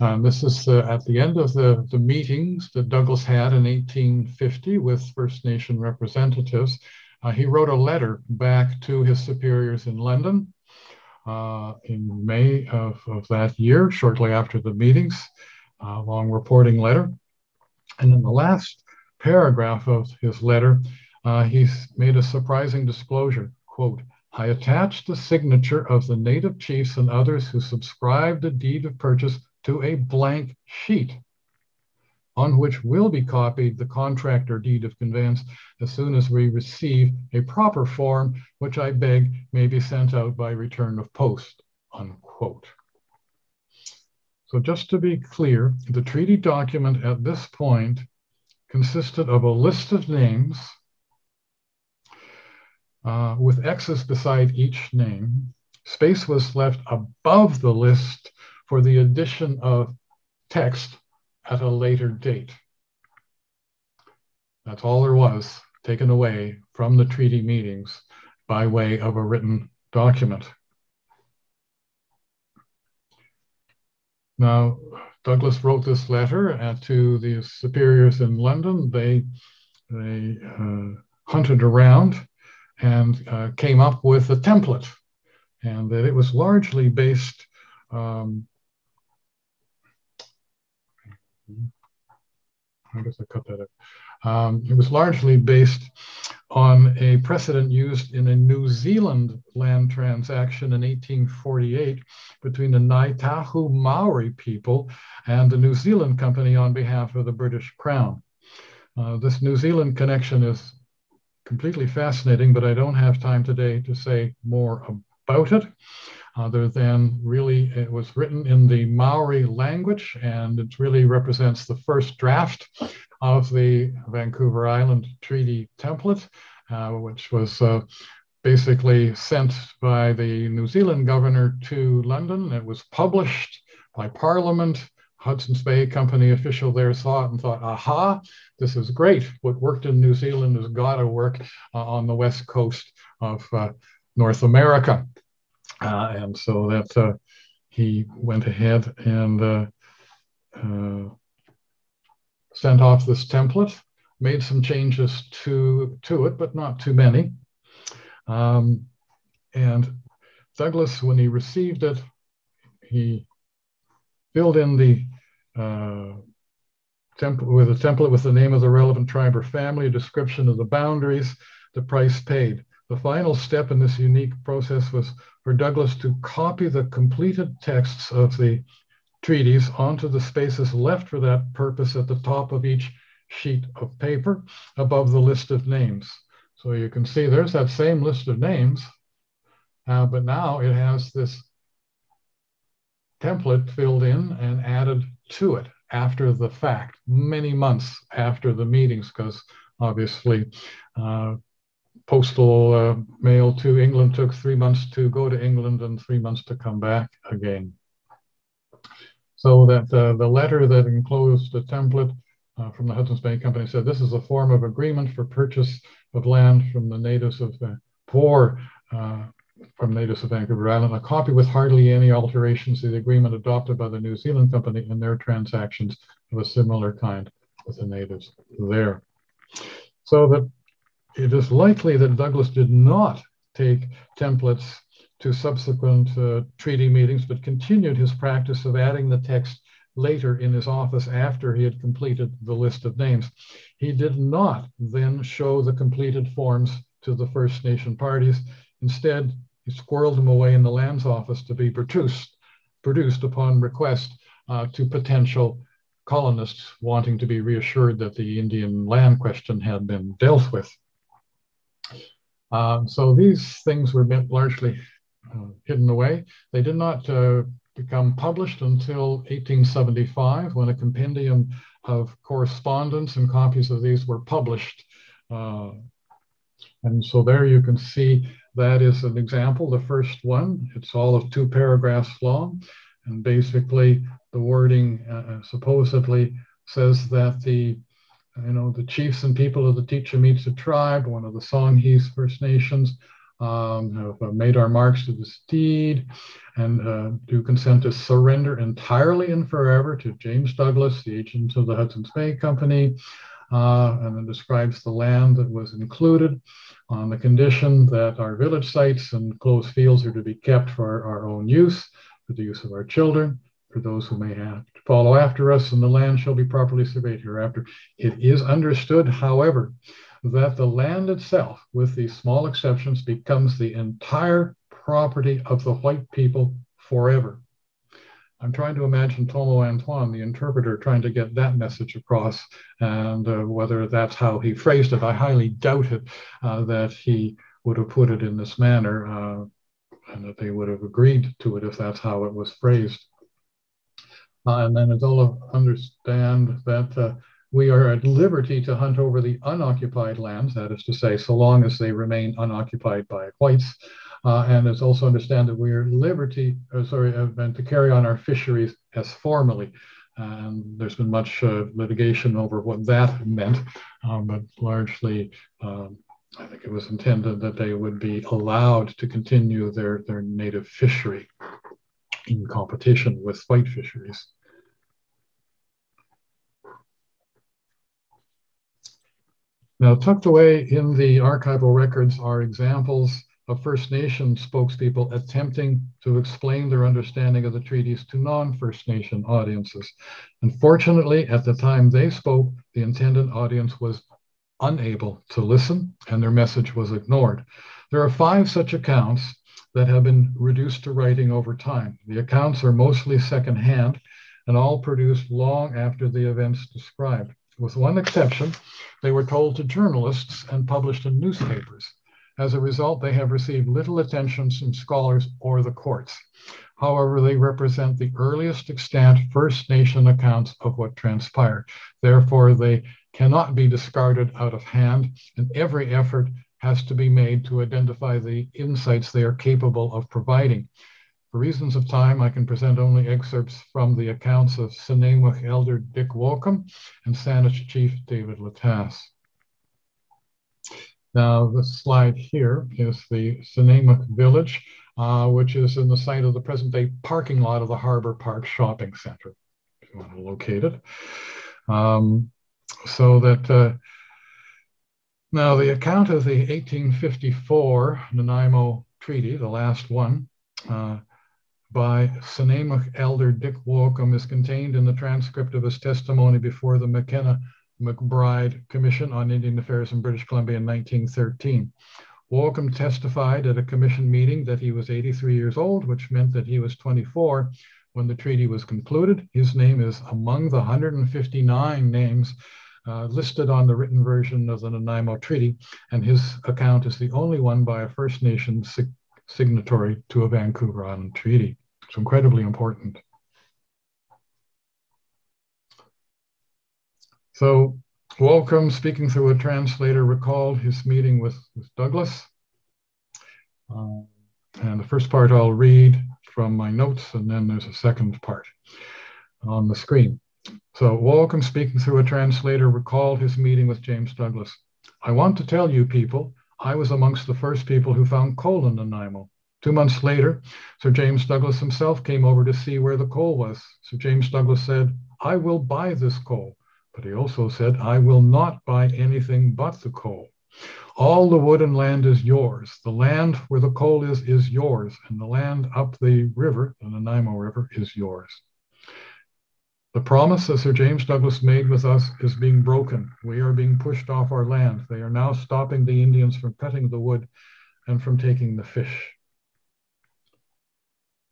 Um, this is uh, at the end of the, the meetings that Douglas had in 1850 with First Nation representatives. Uh, he wrote a letter back to his superiors in London uh, in May of, of that year, shortly after the meetings, a long reporting letter. And in the last paragraph of his letter, uh, he's made a surprising disclosure, quote, I attach the signature of the native chiefs and others who subscribed the deed of purchase to a blank sheet on which will be copied the contract or deed of conveyance as soon as we receive a proper form, which I beg may be sent out by return of post, unquote. So just to be clear, the treaty document at this point consisted of a list of names uh, with X's beside each name. Space was left above the list for the addition of text at a later date. That's all there was taken away from the treaty meetings by way of a written document. Now, Douglas wrote this letter to the superiors in London. They, they uh, hunted around and uh, came up with a template, and that it was largely based. Um, I guess I cut that out. Um, it was largely based on a precedent used in a New Zealand land transaction in 1848 between the Ngai Tahu Maori people and the New Zealand Company on behalf of the British Crown. Uh, this New Zealand connection is completely fascinating, but I don't have time today to say more about it, other than really it was written in the Maori language, and it really represents the first draft of the Vancouver Island Treaty template, uh, which was uh, basically sent by the New Zealand governor to London. It was published by Parliament Hudson's Bay Company official there saw it and thought, aha, this is great. What worked in New Zealand has got to work uh, on the west coast of uh, North America. Uh, and so that uh, he went ahead and uh, uh, sent off this template, made some changes to, to it, but not too many. Um, and Douglas, when he received it, he filled in the uh, with a template with the name of the relevant tribe or family, a description of the boundaries, the price paid. The final step in this unique process was for Douglas to copy the completed texts of the treaties onto the spaces left for that purpose at the top of each sheet of paper above the list of names. So you can see there's that same list of names, uh, but now it has this template filled in and added to it after the fact, many months after the meetings, because obviously uh, postal uh, mail to England took three months to go to England and three months to come back again. So that uh, the letter that enclosed the template uh, from the Hudson's Bay Company said this is a form of agreement for purchase of land from the natives of uh, for uh, from natives of Vancouver Island, a copy with hardly any alterations to the agreement adopted by the New Zealand company in their transactions of a similar kind with the natives there. So that it is likely that Douglas did not take templates to subsequent uh, treaty meetings, but continued his practice of adding the text later in his office after he had completed the list of names. He did not then show the completed forms to the First Nation parties. Instead, he squirreled them away in the lands office to be produced, produced upon request uh, to potential colonists wanting to be reassured that the Indian land question had been dealt with. Um, so these things were largely uh, hidden away. They did not uh, become published until 1875 when a compendium of correspondence and copies of these were published. Uh, and so there you can see that is an example, the first one. It's all of two paragraphs long. And basically, the wording uh, supposedly says that the you know the chiefs and people of the Teechamitsa tribe, one of the Songhees First Nations, um, have uh, made our marks to this deed and uh, do consent to surrender entirely and forever to James Douglas, the agent of the Hudson's Bay Company. Uh, and it describes the land that was included on the condition that our village sites and closed fields are to be kept for our own use, for the use of our children, for those who may have to follow after us, and the land shall be properly surveyed hereafter. It is understood, however, that the land itself, with these small exceptions, becomes the entire property of the white people forever. I'm trying to imagine Tomo Antoine, the interpreter, trying to get that message across, and uh, whether that's how he phrased it. I highly doubt it uh, that he would have put it in this manner, uh, and that they would have agreed to it if that's how it was phrased. Uh, and then all understand that uh, we are at liberty to hunt over the unoccupied lands, that is to say, so long as they remain unoccupied by whites. Uh, and it's also understand that we are liberty, uh, sorry, uh, to carry on our fisheries as formerly. And there's been much uh, litigation over what that meant, um, but largely, um, I think it was intended that they would be allowed to continue their, their native fishery in competition with white fisheries. Now, tucked away in the archival records are examples of First Nation spokespeople attempting to explain their understanding of the treaties to non First Nation audiences. Unfortunately, at the time they spoke, the intended audience was unable to listen and their message was ignored. There are five such accounts that have been reduced to writing over time. The accounts are mostly secondhand and all produced long after the events described. With one exception, they were told to journalists and published in newspapers. As a result, they have received little attention from scholars or the courts. However, they represent the earliest extant First Nation accounts of what transpired. Therefore, they cannot be discarded out of hand, and every effort has to be made to identify the insights they are capable of providing. For reasons of time, I can present only excerpts from the accounts of Snuneymuxw elder Dick Waucom and Saanich chief David Latasse. Now, the slide here is the Snuneymuxw village, uh, which is in the site of the present day parking lot of the Harbor Park Shopping Center, if you want to locate it. Um, so that uh, now the account of the 1854 Nanaimo Treaty, the last one, uh, by Snuneymuxw elder Dick Waucom is contained in the transcript of his testimony before the McKenna McBride Commission on Indian Affairs in British Columbia in 1913. Waucom testified at a commission meeting that he was 83 years old, which meant that he was 24 when the treaty was concluded. His name is among the 159 names uh, listed on the written version of the Nanaimo Treaty, and his account is the only one by a First Nation sig signatory to a Vancouver Island Treaty. It's incredibly important. So Waucom, speaking through a translator, recalled his meeting with, with Douglas. Uh, and the first part I'll read from my notes, and then there's a second part on the screen. So Waucom, speaking through a translator, recalled his meeting with James Douglas. I want to tell you people, I was amongst the first people who found coal in Nanaimo. Two months later, Sir James Douglas himself came over to see where the coal was. Sir James Douglas said, I will buy this coal. But he also said, I will not buy anything but the coal. All the wood and land is yours. The land where the coal is, is yours. And the land up the river, the Nanaimo River, is yours. The promise that Sir James Douglas made with us is being broken. We are being pushed off our land. They are now stopping the Indians from cutting the wood and from taking the fish.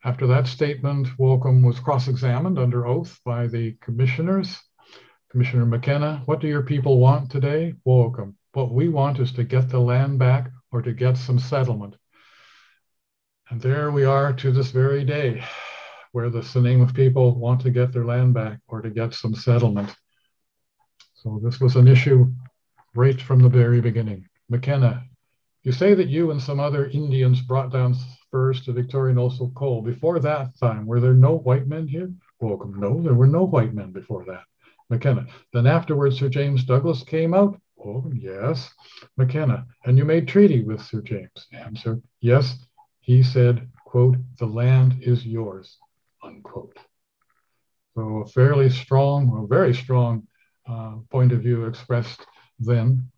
After that statement, Waucom was cross examined under oath by the commissioners. Commissioner McKenna, what do your people want today? Waucom. What we want is to get the land back or to get some settlement. And there we are to this very day. where the Snuneymuxw people want to get their land back or to get some settlement. So this was an issue right from the very beginning. McKenna, you say that you and some other Indians brought down spurs to Victoria and also coal. Before that time, were there no white men here? Waucom. No, there were no white men before that. McKenna. Then afterwards, Sir James Douglas came out. Oh, yes. McKenna. And you made treaty with Sir James. Answer. Yes. He said, quote, the land is yours, unquote. So a fairly strong, a very strong uh, point of view expressed then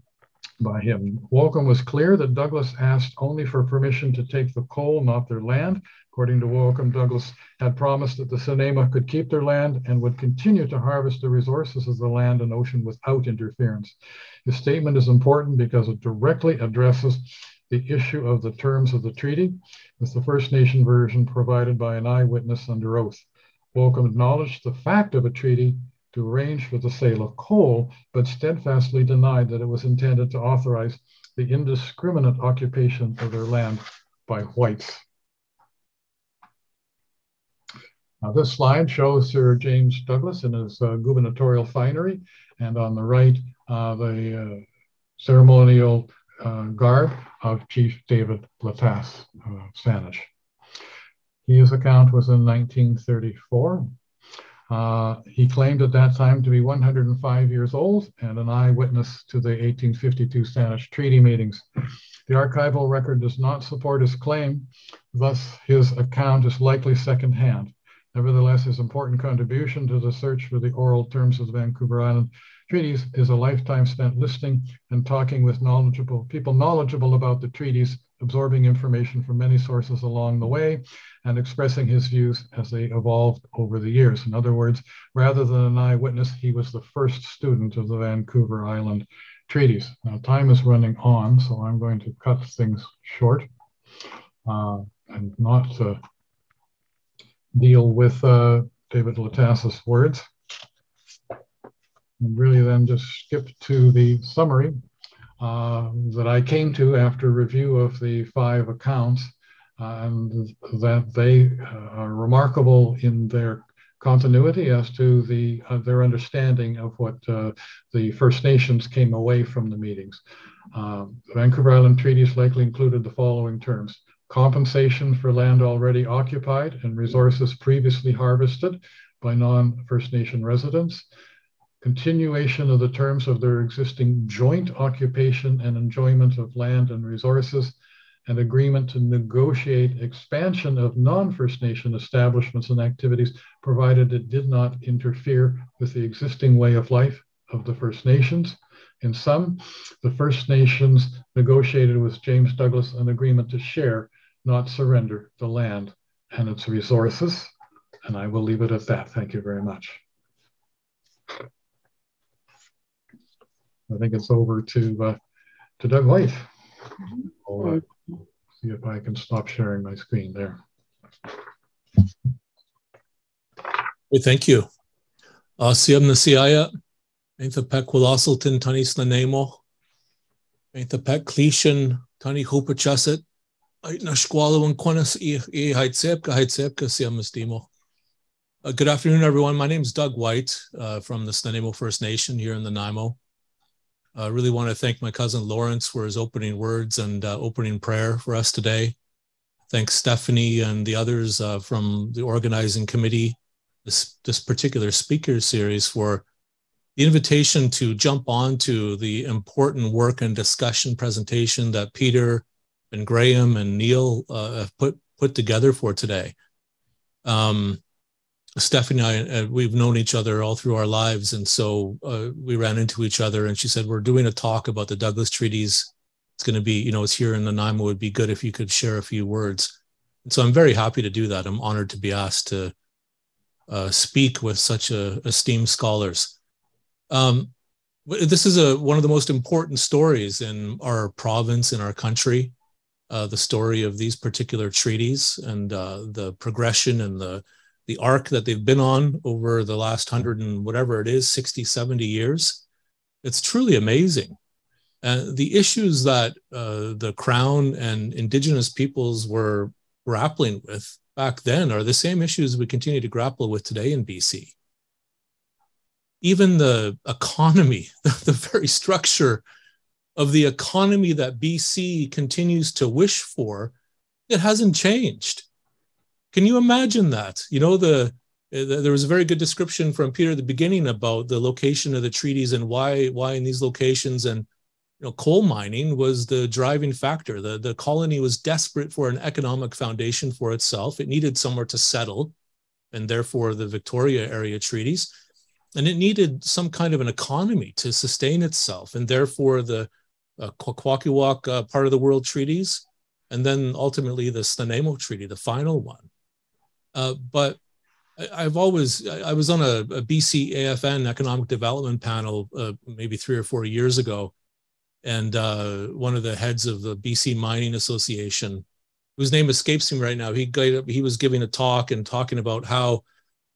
by him. Waucom was clear that Douglas asked only for permission to take the coal, not their land. According to Waucom, Douglas had promised that the Snuneymuxw could keep their land and would continue to harvest the resources of the land and ocean without interference. His statement is important because it directly addresses the issue of the terms of the treaty, with the First Nation version provided by an eyewitness under oath. Waucom acknowledged the fact of a treaty to arrange for the sale of coal, but steadfastly denied that it was intended to authorize the indiscriminate occupation of their land by whites. Now, this slide shows Sir James Douglas in his uh, gubernatorial finery, and on the right, uh, the uh, ceremonial uh, garb of Chief David Latasse uh, Saanich. His account was in 1934. Uh, he claimed at that time to be 105 years old and an eyewitness to the 1852 Saanich Treaty meetings. The archival record does not support his claim, thus his account is likely secondhand. Nevertheless, his important contribution to the search for the oral terms of the Vancouver Island treaties is a lifetime spent listening and talking with knowledgeable people knowledgeable about the treaties absorbing information from many sources along the way and expressing his views as they evolved over the years. In other words, rather than an eyewitness, he was the first student of the Vancouver Island treaties. Now, time is running on, so I'm going to cut things short uh, and not uh, deal with uh, David Latasse's words. And really then just skip to the summary uh, that I came to after review of the five accounts, uh, and that they uh, are remarkable in their continuity as to the uh, their understanding of what uh, the First Nations came away from the meetings. Um, the Vancouver Island treaties likely included the following terms: compensation for land already occupied and resources previously harvested by non-First Nation residents, continuation of the terms of their existing joint occupation and enjoyment of land and resources, and agreement to negotiate expansion of non-First Nation establishments and activities, provided it did not interfere with the existing way of life of the First Nations. In sum, the First Nations negotiated with James Douglas an agreement to share, not surrender, the land and its resources. And I will leave it at that. Thank you very much. I think it's over to uh, to Doug White. I'll uh, see if I can stop sharing my screen there. Hey, thank you. Uh, Siam na siaya, pek Kwulasultun tani snuneymuxw. Ain't the pek clishan tani hoopa chasit. Ait na squalo and quanas e haitsepka haitsepka siam mistimo. Uh, good afternoon, everyone. My name is Doug White uh, from the Snuneymuxw First Nation here in the Nanaimo. I really want to thank my cousin Lawrence for his opening words and uh, opening prayer for us today. Thanks Stephanie and the others uh, from the organizing committee, this, this particular speaker series for the invitation to jump on to the important work and discussion presentation that Peter and Graham and Neil uh, have put, put together for today. Um, Stephanie and I, uh, we've known each other all through our lives. And so uh, we ran into each other and she said, we're doing a talk about the Douglas treaties. It's going to be, you know, it's here in Nanaimo. It would be good if you could share a few words. And so I'm very happy to do that. I'm honored to be asked to uh, speak with such a, esteemed scholars. Um, this is a, one of the most important stories in our province, in our country, uh, the story of these particular treaties and uh, the progression and the the arc that they've been on over the last hundred and whatever it is 60 70 years it's truly amazing uh, the issues that uh, the crown and indigenous peoples were grappling with back then are the same issues we continue to grapple with today in BC. Even the economy, [laughs] the, very structure of the economy that BC continues to wish for, it hasn't changed. Can you imagine that? You know, the, the there was a very good description from Peter at the beginning about the location of the treaties and why why in these locations and you know coal mining was the driving factor. The the colony was desperate for an economic foundation for itself. It needed somewhere to settle, and therefore the Victoria area treaties, and it needed some kind of an economy to sustain itself, and therefore the uh, uh, part of the world treaties, and then ultimately the Snuneymuxw Treaty, the final one. Uh, but I, have always, I was on a, a, BC AFN economic development panel uh, maybe three or four years ago. And uh, one of the heads of the BC Mining Association, whose name escapes me right now, he, he was giving a talk and talking about how,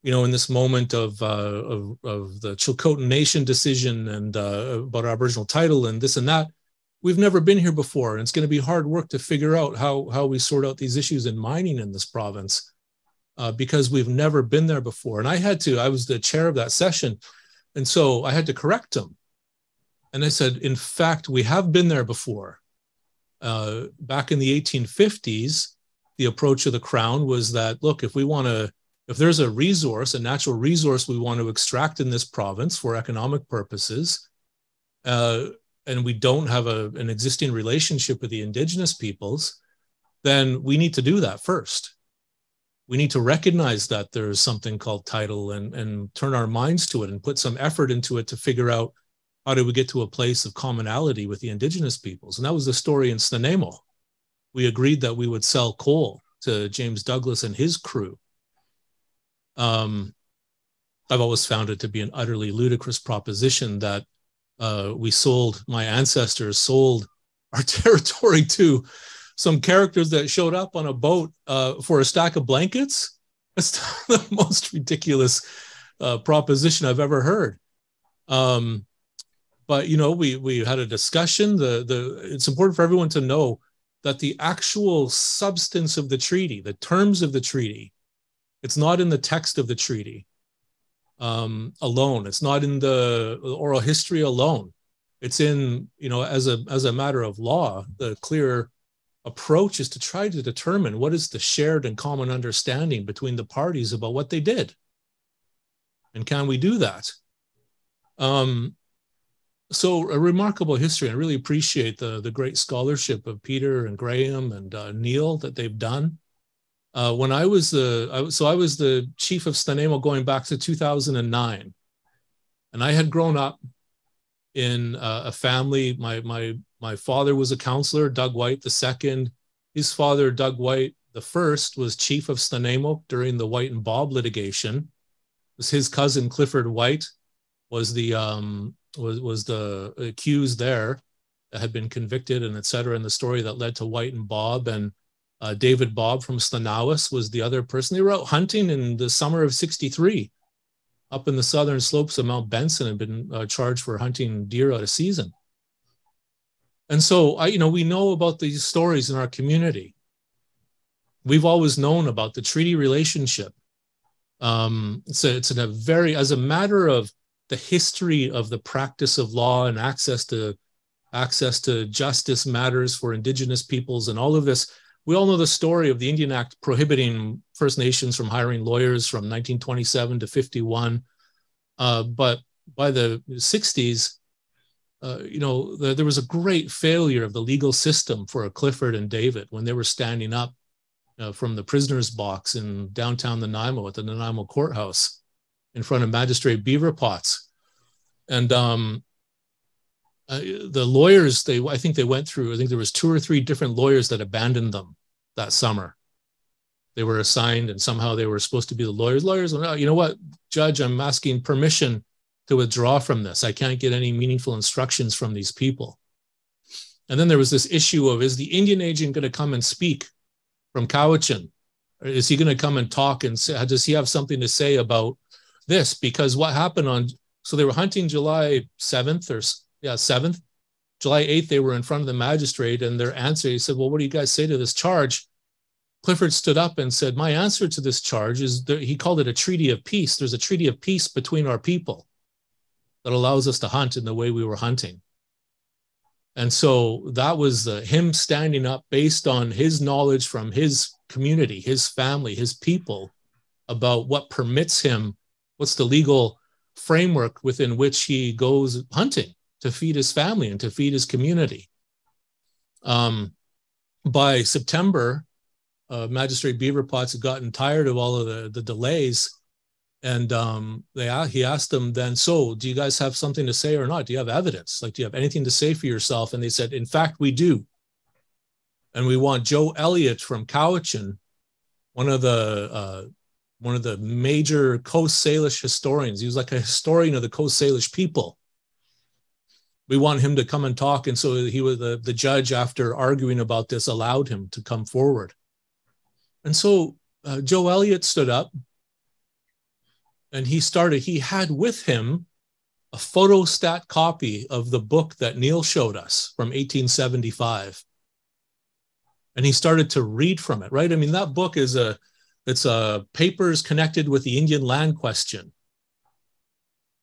you know, in this moment of, uh, of, of, the Tsilhqot'in Nation decision and uh, about Aboriginal title and this and that, we've never been here before. And it's going to be hard work to figure out how, how we sort out these issues in mining in this province uh, because we've never been there before. And I had to, I was the chair of that session. And so I had to correct him. And I said, in fact, we have been there before. Uh, back in the 1850s, the approach of the crown was that, look, if we want to, if there's a resource, a natural resource we want to extract in this province for economic purposes, uh, and we don't have a, an existing relationship with the indigenous peoples, then we need to do that first we need to recognize that there's something called title and, and turn our minds to it and put some effort into it to figure out how do we get to a place of commonality with the indigenous peoples. And that was the story in Snuneymuxw. We agreed that we would sell coal to James Douglas and his crew. Um, I've always found it to be an utterly ludicrous proposition that uh, we sold, my ancestors sold our [laughs] territory to some characters that showed up on a boat uh, for a stack of blankets. [laughs] That's the most ridiculous uh, proposition I've ever heard. Um, but you know, we we had a discussion. The the it's important for everyone to know that the actual substance of the treaty, the terms of the treaty, it's not in the text of the treaty um, alone. It's not in the oral history alone. It's in you know as a as a matter of law, the clear approach is to try to determine what is the shared and common understanding between the parties about what they did. And can we do that? Um, so a remarkable history. I really appreciate the, the great scholarship of Peter and Graham and uh, Neil that they've done. Uh, when I was the, I, so I was the chief of Snuneymuxw going back to 2009. And I had grown up in uh, a family. My my my father was a counselor, Doug White the second. His father, Doug White the first, was chief of Snuneymuxw during the White and Bob litigation. It was his cousin Clifford White was the um, was was the accused there that had been convicted and et cetera in the story that led to White and Bob and uh, David Bob from Snaw-naw-as was the other person. They were out hunting in the summer of 63 up in the southern slopes of Mount Benson and been uh, charged for hunting deer out of season. And so, I, you know, we know about these stories in our community. We've always known about the treaty relationship. Um, it's, a, a very, as a matter of the history of the practice of law and access to access to justice matters for indigenous peoples and all of this. We all know the story of the Indian Act prohibiting First Nations from hiring lawyers from 1927 to 51. Uh, but by the 60s, uh, you know, the, there was a great failure of the legal system for Clifford and David when they were standing up uh, from the prisoner's box in downtown Nanaimo at the Nanaimo courthouse in front of Magistrate Beevor-Potts. And um, uh, the lawyers, they I think they went through, I think there was two or three different lawyers that abandoned them that summer. They were assigned and somehow they were supposed to be the lawyers. Lawyers, oh, you know what, judge, I'm asking permission to withdraw from this. I can't get any meaningful instructions from these people. And then there was this issue of is the Indian agent going to come and speak from Cowichan? Or is he going to come and talk and say, does he have something to say about this? Because what happened on, so they were hunting July 7th or, yeah, 7th. July 8th, they were in front of the magistrate and their answer, he said, well, what do you guys say to this charge? Clifford stood up and said, My answer to this charge is that he called it a treaty of peace. There's a treaty of peace between our people that allows us to hunt in the way we were hunting. And so that was uh, him standing up based on his knowledge from his community, his family, his people about what permits him, what's the legal framework within which he goes hunting to feed his family and to feed his community. Um, by September, uh, Magistrate Beevor-Potts had gotten tired of all of the, the delays and um, they he asked them then, so do you guys have something to say or not? Do you have evidence? Like, do you have anything to say for yourself? And they said, in fact, we do. And we want Joe Elliott from Cowichan, one of the uh, one of the major Coast Salish historians. He was like a historian of the Coast Salish people. We want him to come and talk. And so he was the, the judge, after arguing about this, allowed him to come forward. And so uh, Joe Elliott stood up and he started, he had with him a photostat copy of the book that Neil showed us from 1875. And he started to read from it, right? I mean, that book is a, it's a papers connected with the Indian land question.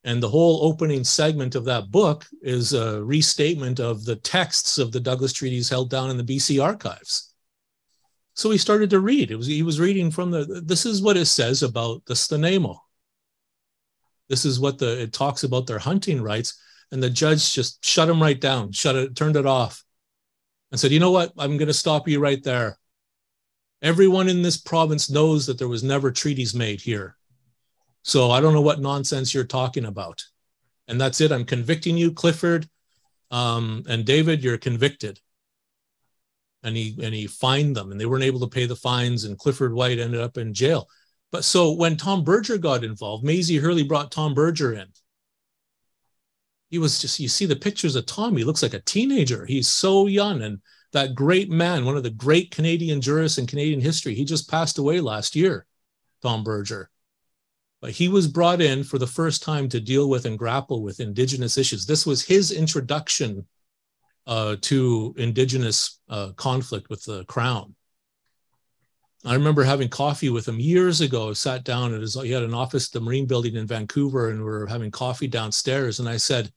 And the whole opening segment of that book is a restatement of the texts of the Douglas treaties held down in the BC archives. So he started to read. It was he was reading from the. This is what it says about the Snuneymuxw. This is what the it talks about their hunting rights. And the judge just shut him right down, shut it, turned it off, and said, you know what? I'm going to stop you right there. Everyone in this province knows that there was never treaties made here. So I don't know what nonsense you're talking about. And that's it. I'm convicting you, Clifford. Um, and David, you're convicted. And he and he fined them, and they weren't able to pay the fines, and Clifford White ended up in jail. But so when Tom Berger got involved, Maisie Hurley brought Tom Berger in. He was just, you see the pictures of Tom, he looks like a teenager. He's so young. And that great man, one of the great Canadian jurists in Canadian history, he just passed away last year, Tom Berger. But he was brought in for the first time to deal with and grapple with Indigenous issues. This was his introduction uh, to Indigenous uh, conflict with the Crown. I remember having coffee with him years ago. I sat down at his, he had an office at the Marine Building in Vancouver, and we were having coffee downstairs. And I said,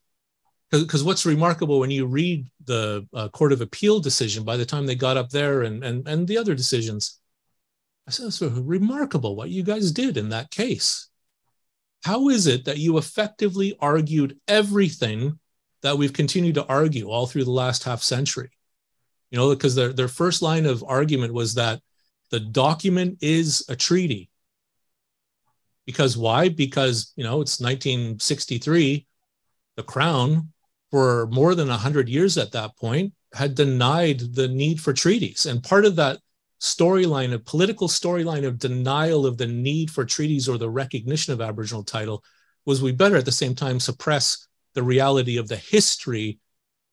because what's remarkable when you read the uh, Court of Appeal decision, by the time they got up there and, and, and the other decisions, I said, it's remarkable what you guys did in that case. How is it that you effectively argued everything that we've continued to argue all through the last half century? You know, because their, their first line of argument was that the document is a treaty. Because why? Because, you know, it's 1963. The Crown, for more than 100 years at that point, had denied the need for treaties. And part of that storyline, a political storyline of denial of the need for treaties or the recognition of Aboriginal title, was we better at the same time suppress the reality of the history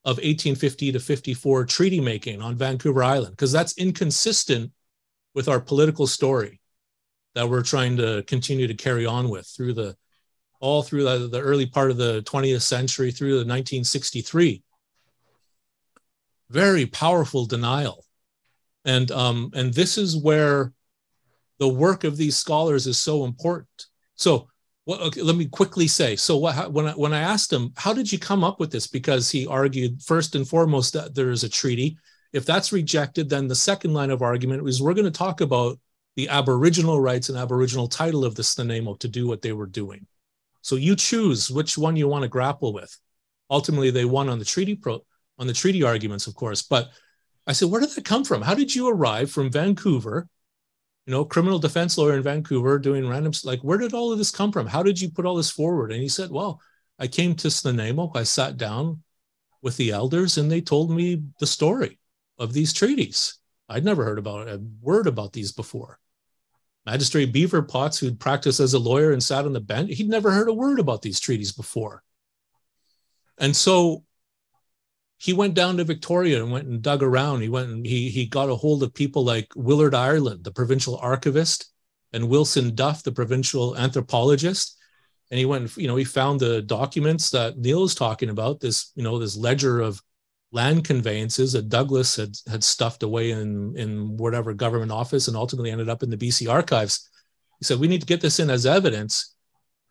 of 1850 to 54 treaty making on Vancouver Island, because that's inconsistent with our political story that we're trying to continue to carry on with through the all through the, the early part of the 20th century through the 1963 very powerful denial. And um, and this is where the work of these scholars is so important. So okay, let me quickly say so what, when, I, when i asked him how did you come up with this? Because he argued first and foremost that there is a treaty if that's rejected, then the second line of argument is we're going to talk about the Aboriginal rights and Aboriginal title of the Snuneymuxw to do what they were doing. So you choose which one you want to grapple with. Ultimately, they won on the treaty pro, on the treaty arguments, of course. But I said, where did that come from? How did you arrive from Vancouver? You know, criminal defense lawyer in Vancouver doing random like, where did all of this come from? How did you put all this forward? And he said, well, I came to Snuneymuxw. I sat down with the elders and they told me the story of these treaties. I'd never heard about a word about these before. Magistrate Beevor-Potts, who'd practiced as a lawyer and sat on the bench, he'd never heard a word about these treaties before. And so he went down to Victoria and went and dug around. He went and he, he got a hold of people like Willard Ireland, the provincial archivist, and Wilson Duff, the provincial anthropologist. And he went, you know, he found the documents that Neil is talking about, this, you know, this ledger of land conveyances that Douglas had, had stuffed away in, in whatever government office and ultimately ended up in the BC archives. He said, we need to get this in as evidence.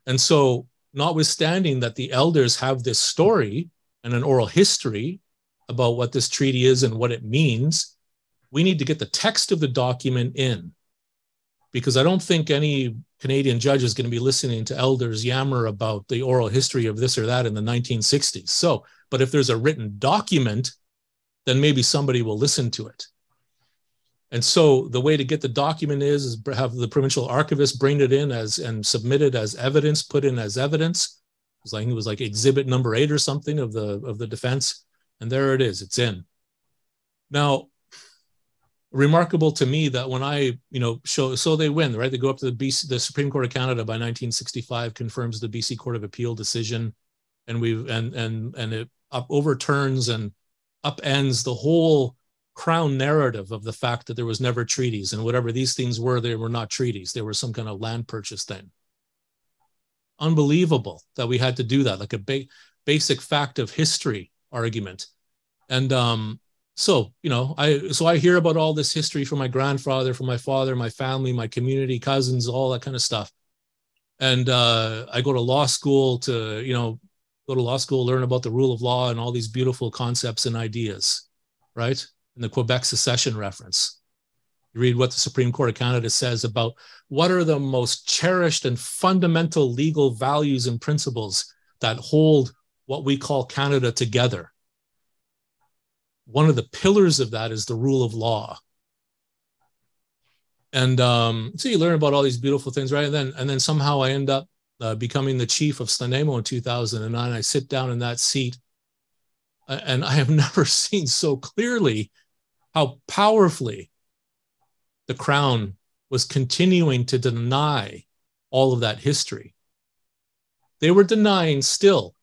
And so, notwithstanding that the elders have this story and an oral history about what this treaty is and what it means, we need to get the text of the document in. Because I don't think any Canadian judge is going to be listening to elders yammer about the oral history of this or that in the 1960s. So, but if there's a written document, then maybe somebody will listen to it. And so the way to get the document is, is have the provincial archivist bring it in as and submit it as evidence, put in as evidence. It was like it was like exhibit number eight or something of the of the defense, and there it is. It's in. Now, remarkable to me that when I, you know, show so they win, right? They go up to the BC, the Supreme Court of Canada by 1965 confirms the BC Court of Appeal decision, and we've and and and it up overturns and upends the whole crown narrative of the fact that there was never treaties and whatever these things were they were not treaties. They were some kind of land purchase thing. Unbelievable that we had to do that like a ba- basic fact of history argument. And um so you know i so i hear about all this history from my grandfather from my father my family my community cousins all that kind of stuff and uh i go to law school to you know go to law school learn about the rule of law and all these beautiful concepts and ideas right in the Quebec secession reference. You read what the Supreme Court of Canada says about what are the most cherished and fundamental legal values and principles that hold what we call Canada together. One of the pillars of that is the rule of law. And um, so you learn about all these beautiful things, right? And then, and then somehow I end up uh, becoming the chief of Snuneymuxw in 2009. I sit down in that seat, and I have [laughs] never seen so clearly how powerfully the crown was continuing to deny all of that history. They were denying still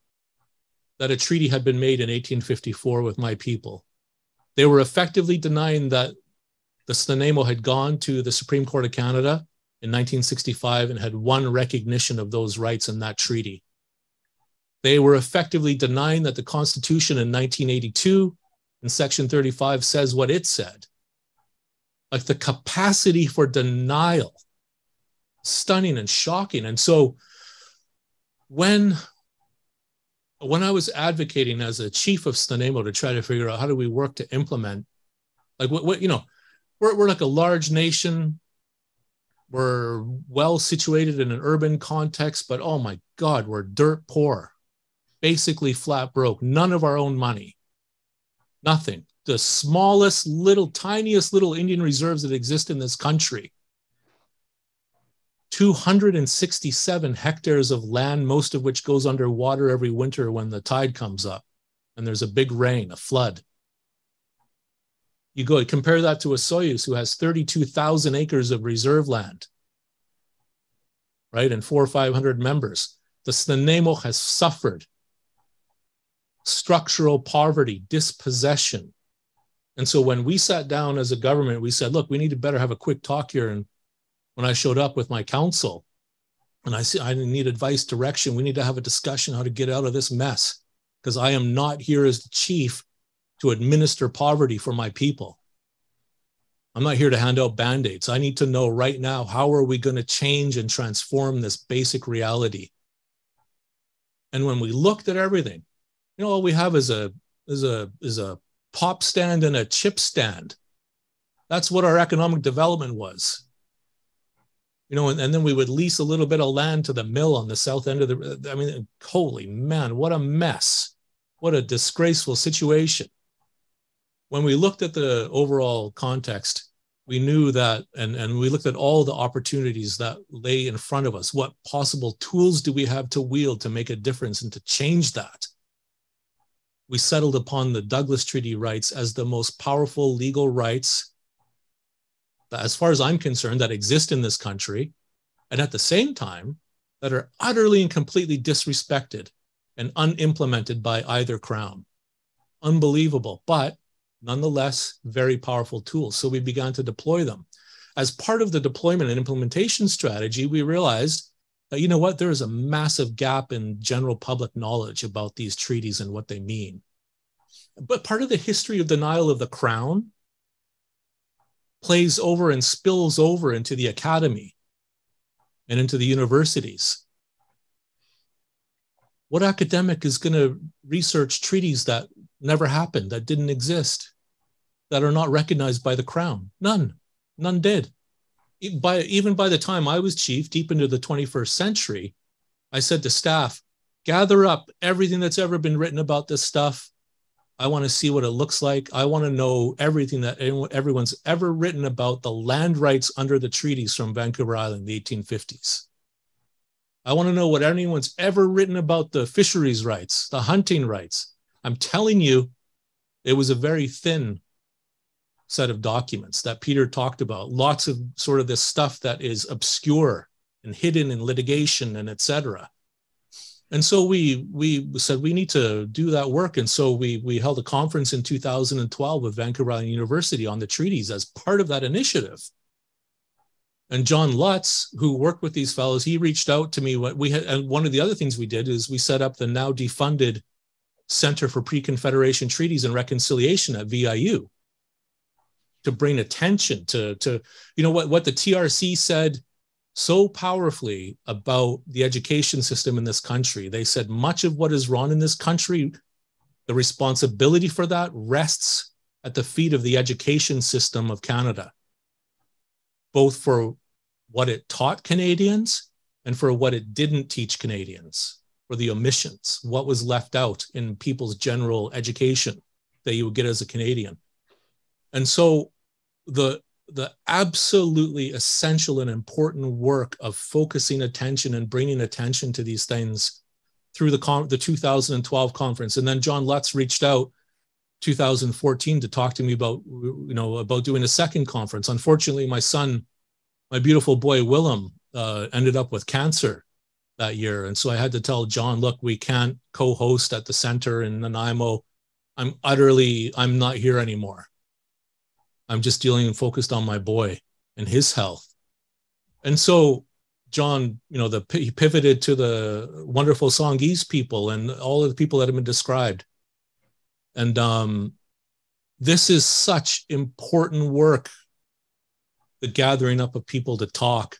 that a treaty had been made in 1854 with my people. They were effectively denying that the Snuneymuxw had gone to the Supreme Court of Canada in 1965 and had won recognition of those rights in that treaty. They were effectively denying that the Constitution in 1982 in Section 35 says what it said. Like the capacity for denial, stunning and shocking. And so when when I was advocating as a chief of Snuneymuxw to try to figure out how do we work to implement, like what, what you know, we're, we're like a large nation. We're well situated in an urban context, but oh my God, we're dirt poor, basically flat broke, none of our own money. Nothing. The smallest, little, tiniest little Indian reserves that exist in this country. 267 hectares of land, most of which goes underwater every winter when the tide comes up and there's a big rain, a flood. You go compare that to Osoyoos who has 32,000 acres of reserve land, right, and four or 500 members. The Snuneymuxw has suffered structural poverty, dispossession. And so when we sat down as a government, we said, look, we need to better have a quick talk here. And when I showed up with my council and I see I need advice, direction, we need to have a discussion how to get out of this mess because I am not here as the chief to administer poverty for my people. I'm not here to hand out band-aids. I need to know right now how are we going to change and transform this basic reality. And when we looked at everything, you know all we have is a is a is a pop stand and a chip stand that's what our economic development was you know and, and then we would lease a little bit of land to the mill on the south end of the i mean holy man what a mess. What a disgraceful situation. When we looked at the overall context we knew that and, and we looked at all the opportunities that lay in front of us. What possible tools do we have to wield to make a difference and to change that? We settled upon the Douglas Treaty rights as the most powerful legal rights, as far as I'm concerned, that exist in this country, and at the same time, that are utterly and completely disrespected and unimplemented by either crown. Unbelievable, but nonetheless, very powerful tools. So we began to deploy them. As part of the deployment and implementation strategy, we realized that, you know what, there is a massive gap in general public knowledge about these treaties and what they mean. but part of the history of denial of the crown plays over and spills over into the academy and into the universities. What academic is going to research treaties that never happened, that didn't exist, that are not recognized by the crown? None. None did. By, even by the time I was chief, deep into the 21st century, I said to staff, gather up everything that's ever been written about this stuff. I want to see what it looks like. I want to know everything that everyone's ever written about the land rights under the treaties from Vancouver Island in the 1850s. I want to know what anyone's ever written about the fisheries rights, the hunting rights. I'm telling you, it was a very thin set of documents that Peter talked about. Lots of sort of this stuff that is obscure and hidden in litigation and etc. And so we we said we need to do that work. And so we we held a conference in 2012 with Vancouver Island University on the treaties as part of that initiative. And John Lutz, who worked with these fellows, he reached out to me. What we had, and one of the other things we did is we set up the now defunded Center for Pre-Confederation Treaties and Reconciliation at VIU to bring attention to to you know what what the TRC said so powerfully about the education system in this country. They said much of what is wrong in this country, the responsibility for that rests at the feet of the education system of Canada, both for what it taught Canadians and for what it didn't teach Canadians, for the omissions, what was left out in people's general education that you would get as a Canadian. And so the the absolutely essential and important work of focusing attention and bringing attention to these things through the con- the 2012 conference. And then John Lutz reached out 2014 to talk to me about you know about doing a second conference. Unfortunately my son my beautiful boy Willem uh, ended up with cancer that year. And so I had to tell John look we can't co-host at the center in Nanaimo. I'm utterly I'm not here anymore I'm just dealing and focused on my boy and his health. And so John, you know, the he pivoted to the wonderful Songhees people and all of the people that have been described. And um, this is such important work, the gathering up of people to talk.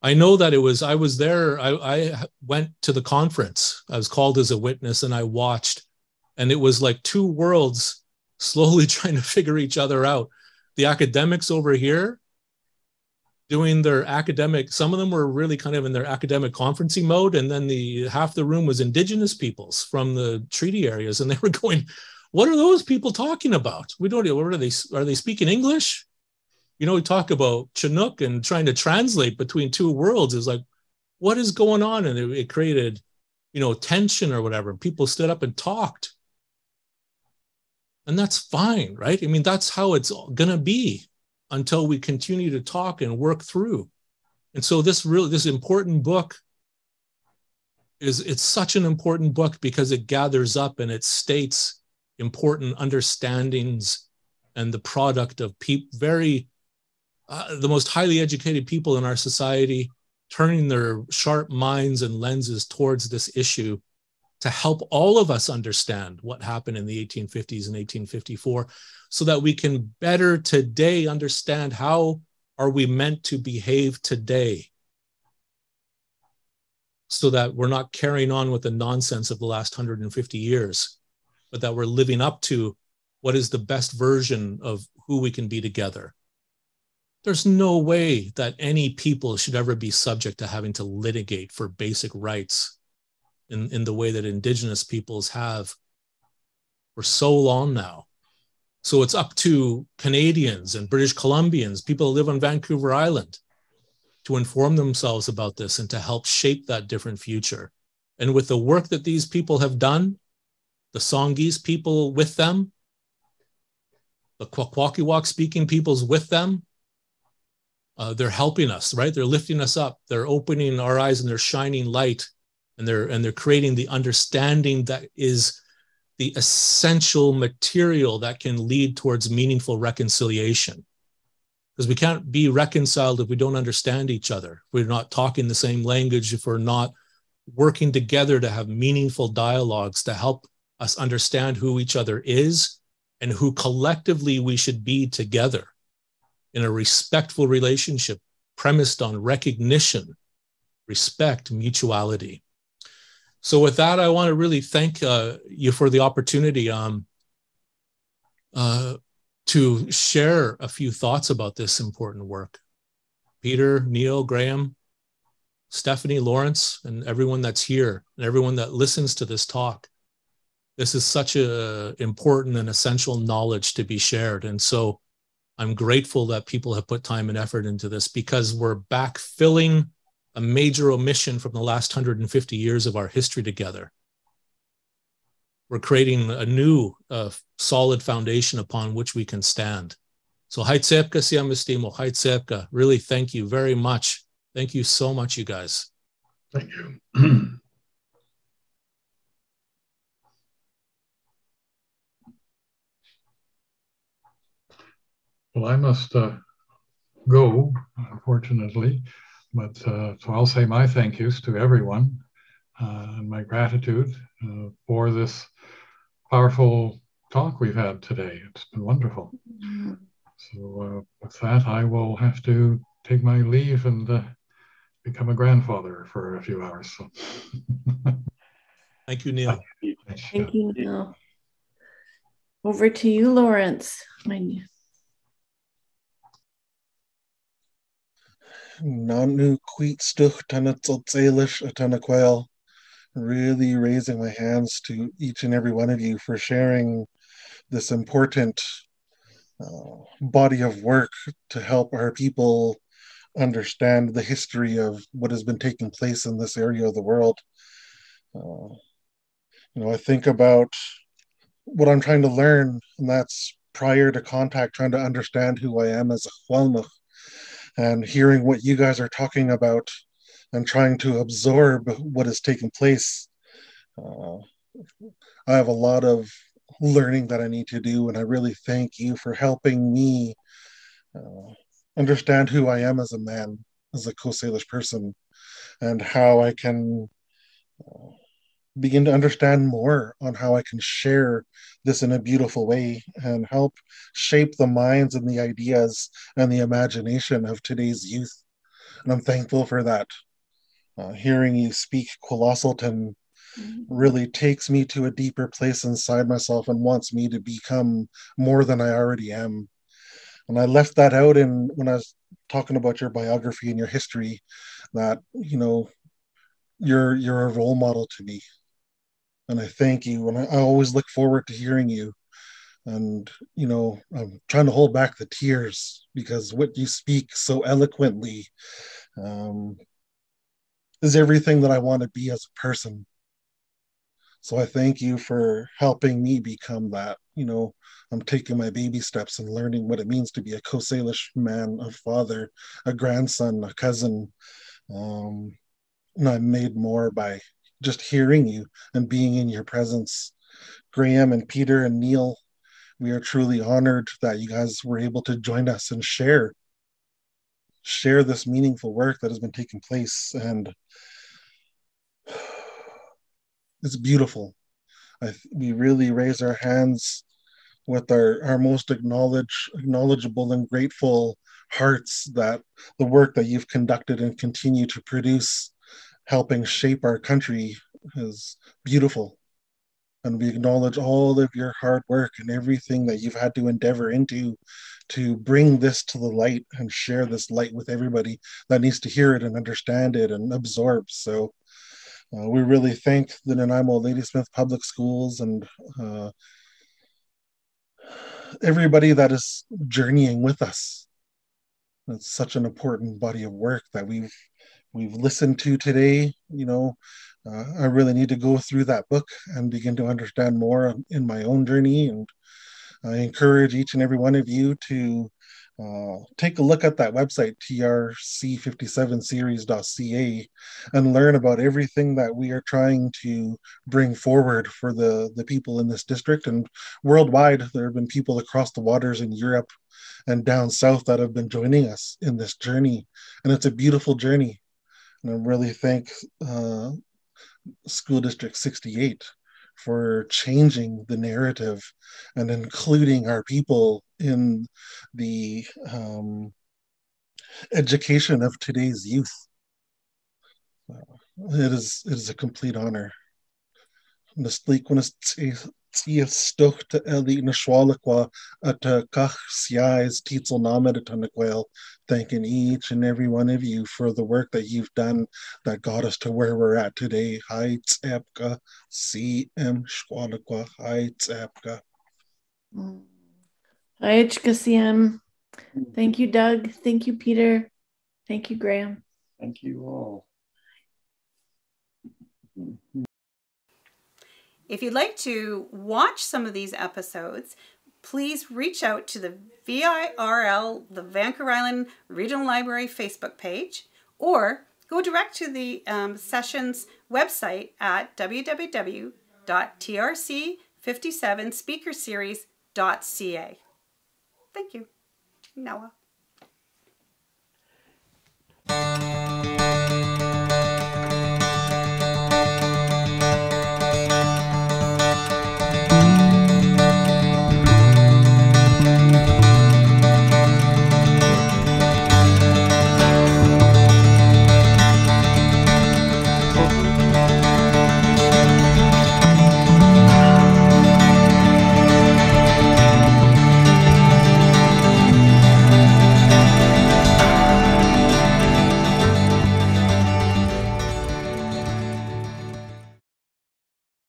I know that it was, I was there, I, I went to the conference. I was called as a witness and I watched, and it was like two worlds slowly [laughs] trying to figure each other out the academics over here doing their academic some of them were really kind of in their academic conferencing mode and then the half the room was indigenous peoples from the treaty areas and they were [laughs] going what are those people talking about? We don't know what are they are they speaking english? You know we talk about chinook and trying to translate between two worlds is like what is going on? And it, it created you know tension or whatever. People stood up and talked and that's fine, right? I mean, that's how it's going to be until we continue to talk and work through. And so this really this important book is it's such an important book because it gathers up and it states important understandings and the product of people very uh, the most highly educated people in our society turning their sharp minds and lenses towards this issue to help all of us understand what happened in the 1850s and 1854 so that we can better today understand how are we meant to behave today so that we're not carrying on with the nonsense of the last 150 years but that we're living up to what is the best version of who we can be together. There's no way that any people should ever be subject to having to litigate for basic rights in, in the way that indigenous peoples have for so long now. So it's up to Canadians and British Columbians, people who live on Vancouver Island, to inform themselves about this and to help shape that different future. And with the work that these people have done, the Songhees people with them, the Kwakwaka'wakw speaking peoples with them, uh, they're helping us, right? They're lifting us up. They're opening our eyes and they're shining light and they're and they're creating the understanding that is the essential material that can lead towards meaningful reconciliation because we can't be reconciled if we don't understand each other if we're not talking the same language if we're not working together to have meaningful dialogues to help us understand who each other is and who collectively we should be together in a respectful relationship premised on recognition, respect, mutuality. So, with that, I want to really thank uh, you for the opportunity um, uh, to share a few thoughts about this important work. Peter, Neil, Graham, Stephanie, Lawrence, and everyone that's here, and everyone that listens to this talk. This is such a important and essential knowledge to be shared. And so I'm grateful that people have put time and effort into this because we're backfilling a major omission from the last 150 years of our history together. We're creating a new uh, solid foundation upon which we can stand. So Haitsepka Siamistimo, Haitsepka, really thank you very much. Thank you so much, you guys. Thank you. [clears throat] well, I must uh, go, unfortunately. But uh, so I'll say my thank yous to everyone uh, and my gratitude uh, for this powerful talk we've had today. It's been wonderful. Mm-hmm. So uh, with that, I will have to take my leave and uh, become a grandfather for a few hours. So. Thank you, Neil. Thank you, Neil. Over to you, Lawrence. Nanu Queet Stuch Tanatzelish Atanaquel. Really raising my hands to each and every one of you for sharing this important uh, body of work to help our people understand the history of what has been taking place in this area of the world. Uh, you know, I think about what I'm trying to learn, and that's prior to contact, trying to understand who I am as a Hualmach and hearing what you guys are talking about and trying to absorb what is taking place. Uh, I have a lot of learning that I need to do, and I really thank you for helping me uh, understand who I am as a man, as a Coast Salish person, and how I can uh, begin to understand more on how I can share this in a beautiful way and help shape the minds and the ideas and the imagination of today's youth. And I'm thankful for that. Uh, hearing you speak Kwulasultun mm-hmm. really takes me to a deeper place inside myself and wants me to become more than I already am. And I left that out in when I was talking about your biography and your history, that you know, you're you're a role model to me and I thank you. And I, I always look forward to hearing you. And you know, I'm trying to hold back the tears because what you speak so eloquently um, is everything that I want to be as a person. So I thank you for helping me become that. You know, I'm taking my baby steps and learning what it means to be a Coast Salish man, a father, a grandson, a cousin. Um, and I'm made more by just hearing you and being in your presence. Graham and Peter and Neil, we are truly honored that you guys were able to join us and share share this meaningful work that has been taking place and [sighs] it's beautiful I, we really raise our hands with our, our most acknowledge, acknowledgeable and grateful hearts that the work that you've conducted and continue to produce helping shape our country is beautiful. And we acknowledge all of your hard work and everything that you've had to endeavor into to bring this to the light and share this light with everybody that needs to hear it and understand it and absorb. So uh, we really thank the Nanaimo Ladysmith Public Schools and uh, everybody that is journeying with us. It's such an important body of work that we've we've listened to today. You know, uh, I really need to go through that book and begin to understand more in my own journey. And I encourage each and every one of you to uh, take a look at that website, trc57series.ca, and learn about everything that we are trying to bring forward for the, the people in this district. And worldwide, there have been people across the waters in Europe and down south that have been joining us in this journey. And it's a beautiful journey. And I really thank uh, School District 68 for changing the narrative and including our people in the um, education of today's youth. It is it is a complete honor. Tia stucht eli na shwalakwa at uh, kach siais titzel named thanking each and every one of you for the work that you've done that got us to where we're at today. Heights epka, CM shwalakwa, Heights epka. Mm. Heights CM. Thank you, Doug. Thank you, Peter. Thank you, Graham. Thank you all. If you'd like to watch some of these episodes, please reach out to the VIRL, the Vancouver Island Regional Library Facebook page, or go direct to the um, session's website at www.trc57speakerseries.ca. Thank you. Noah.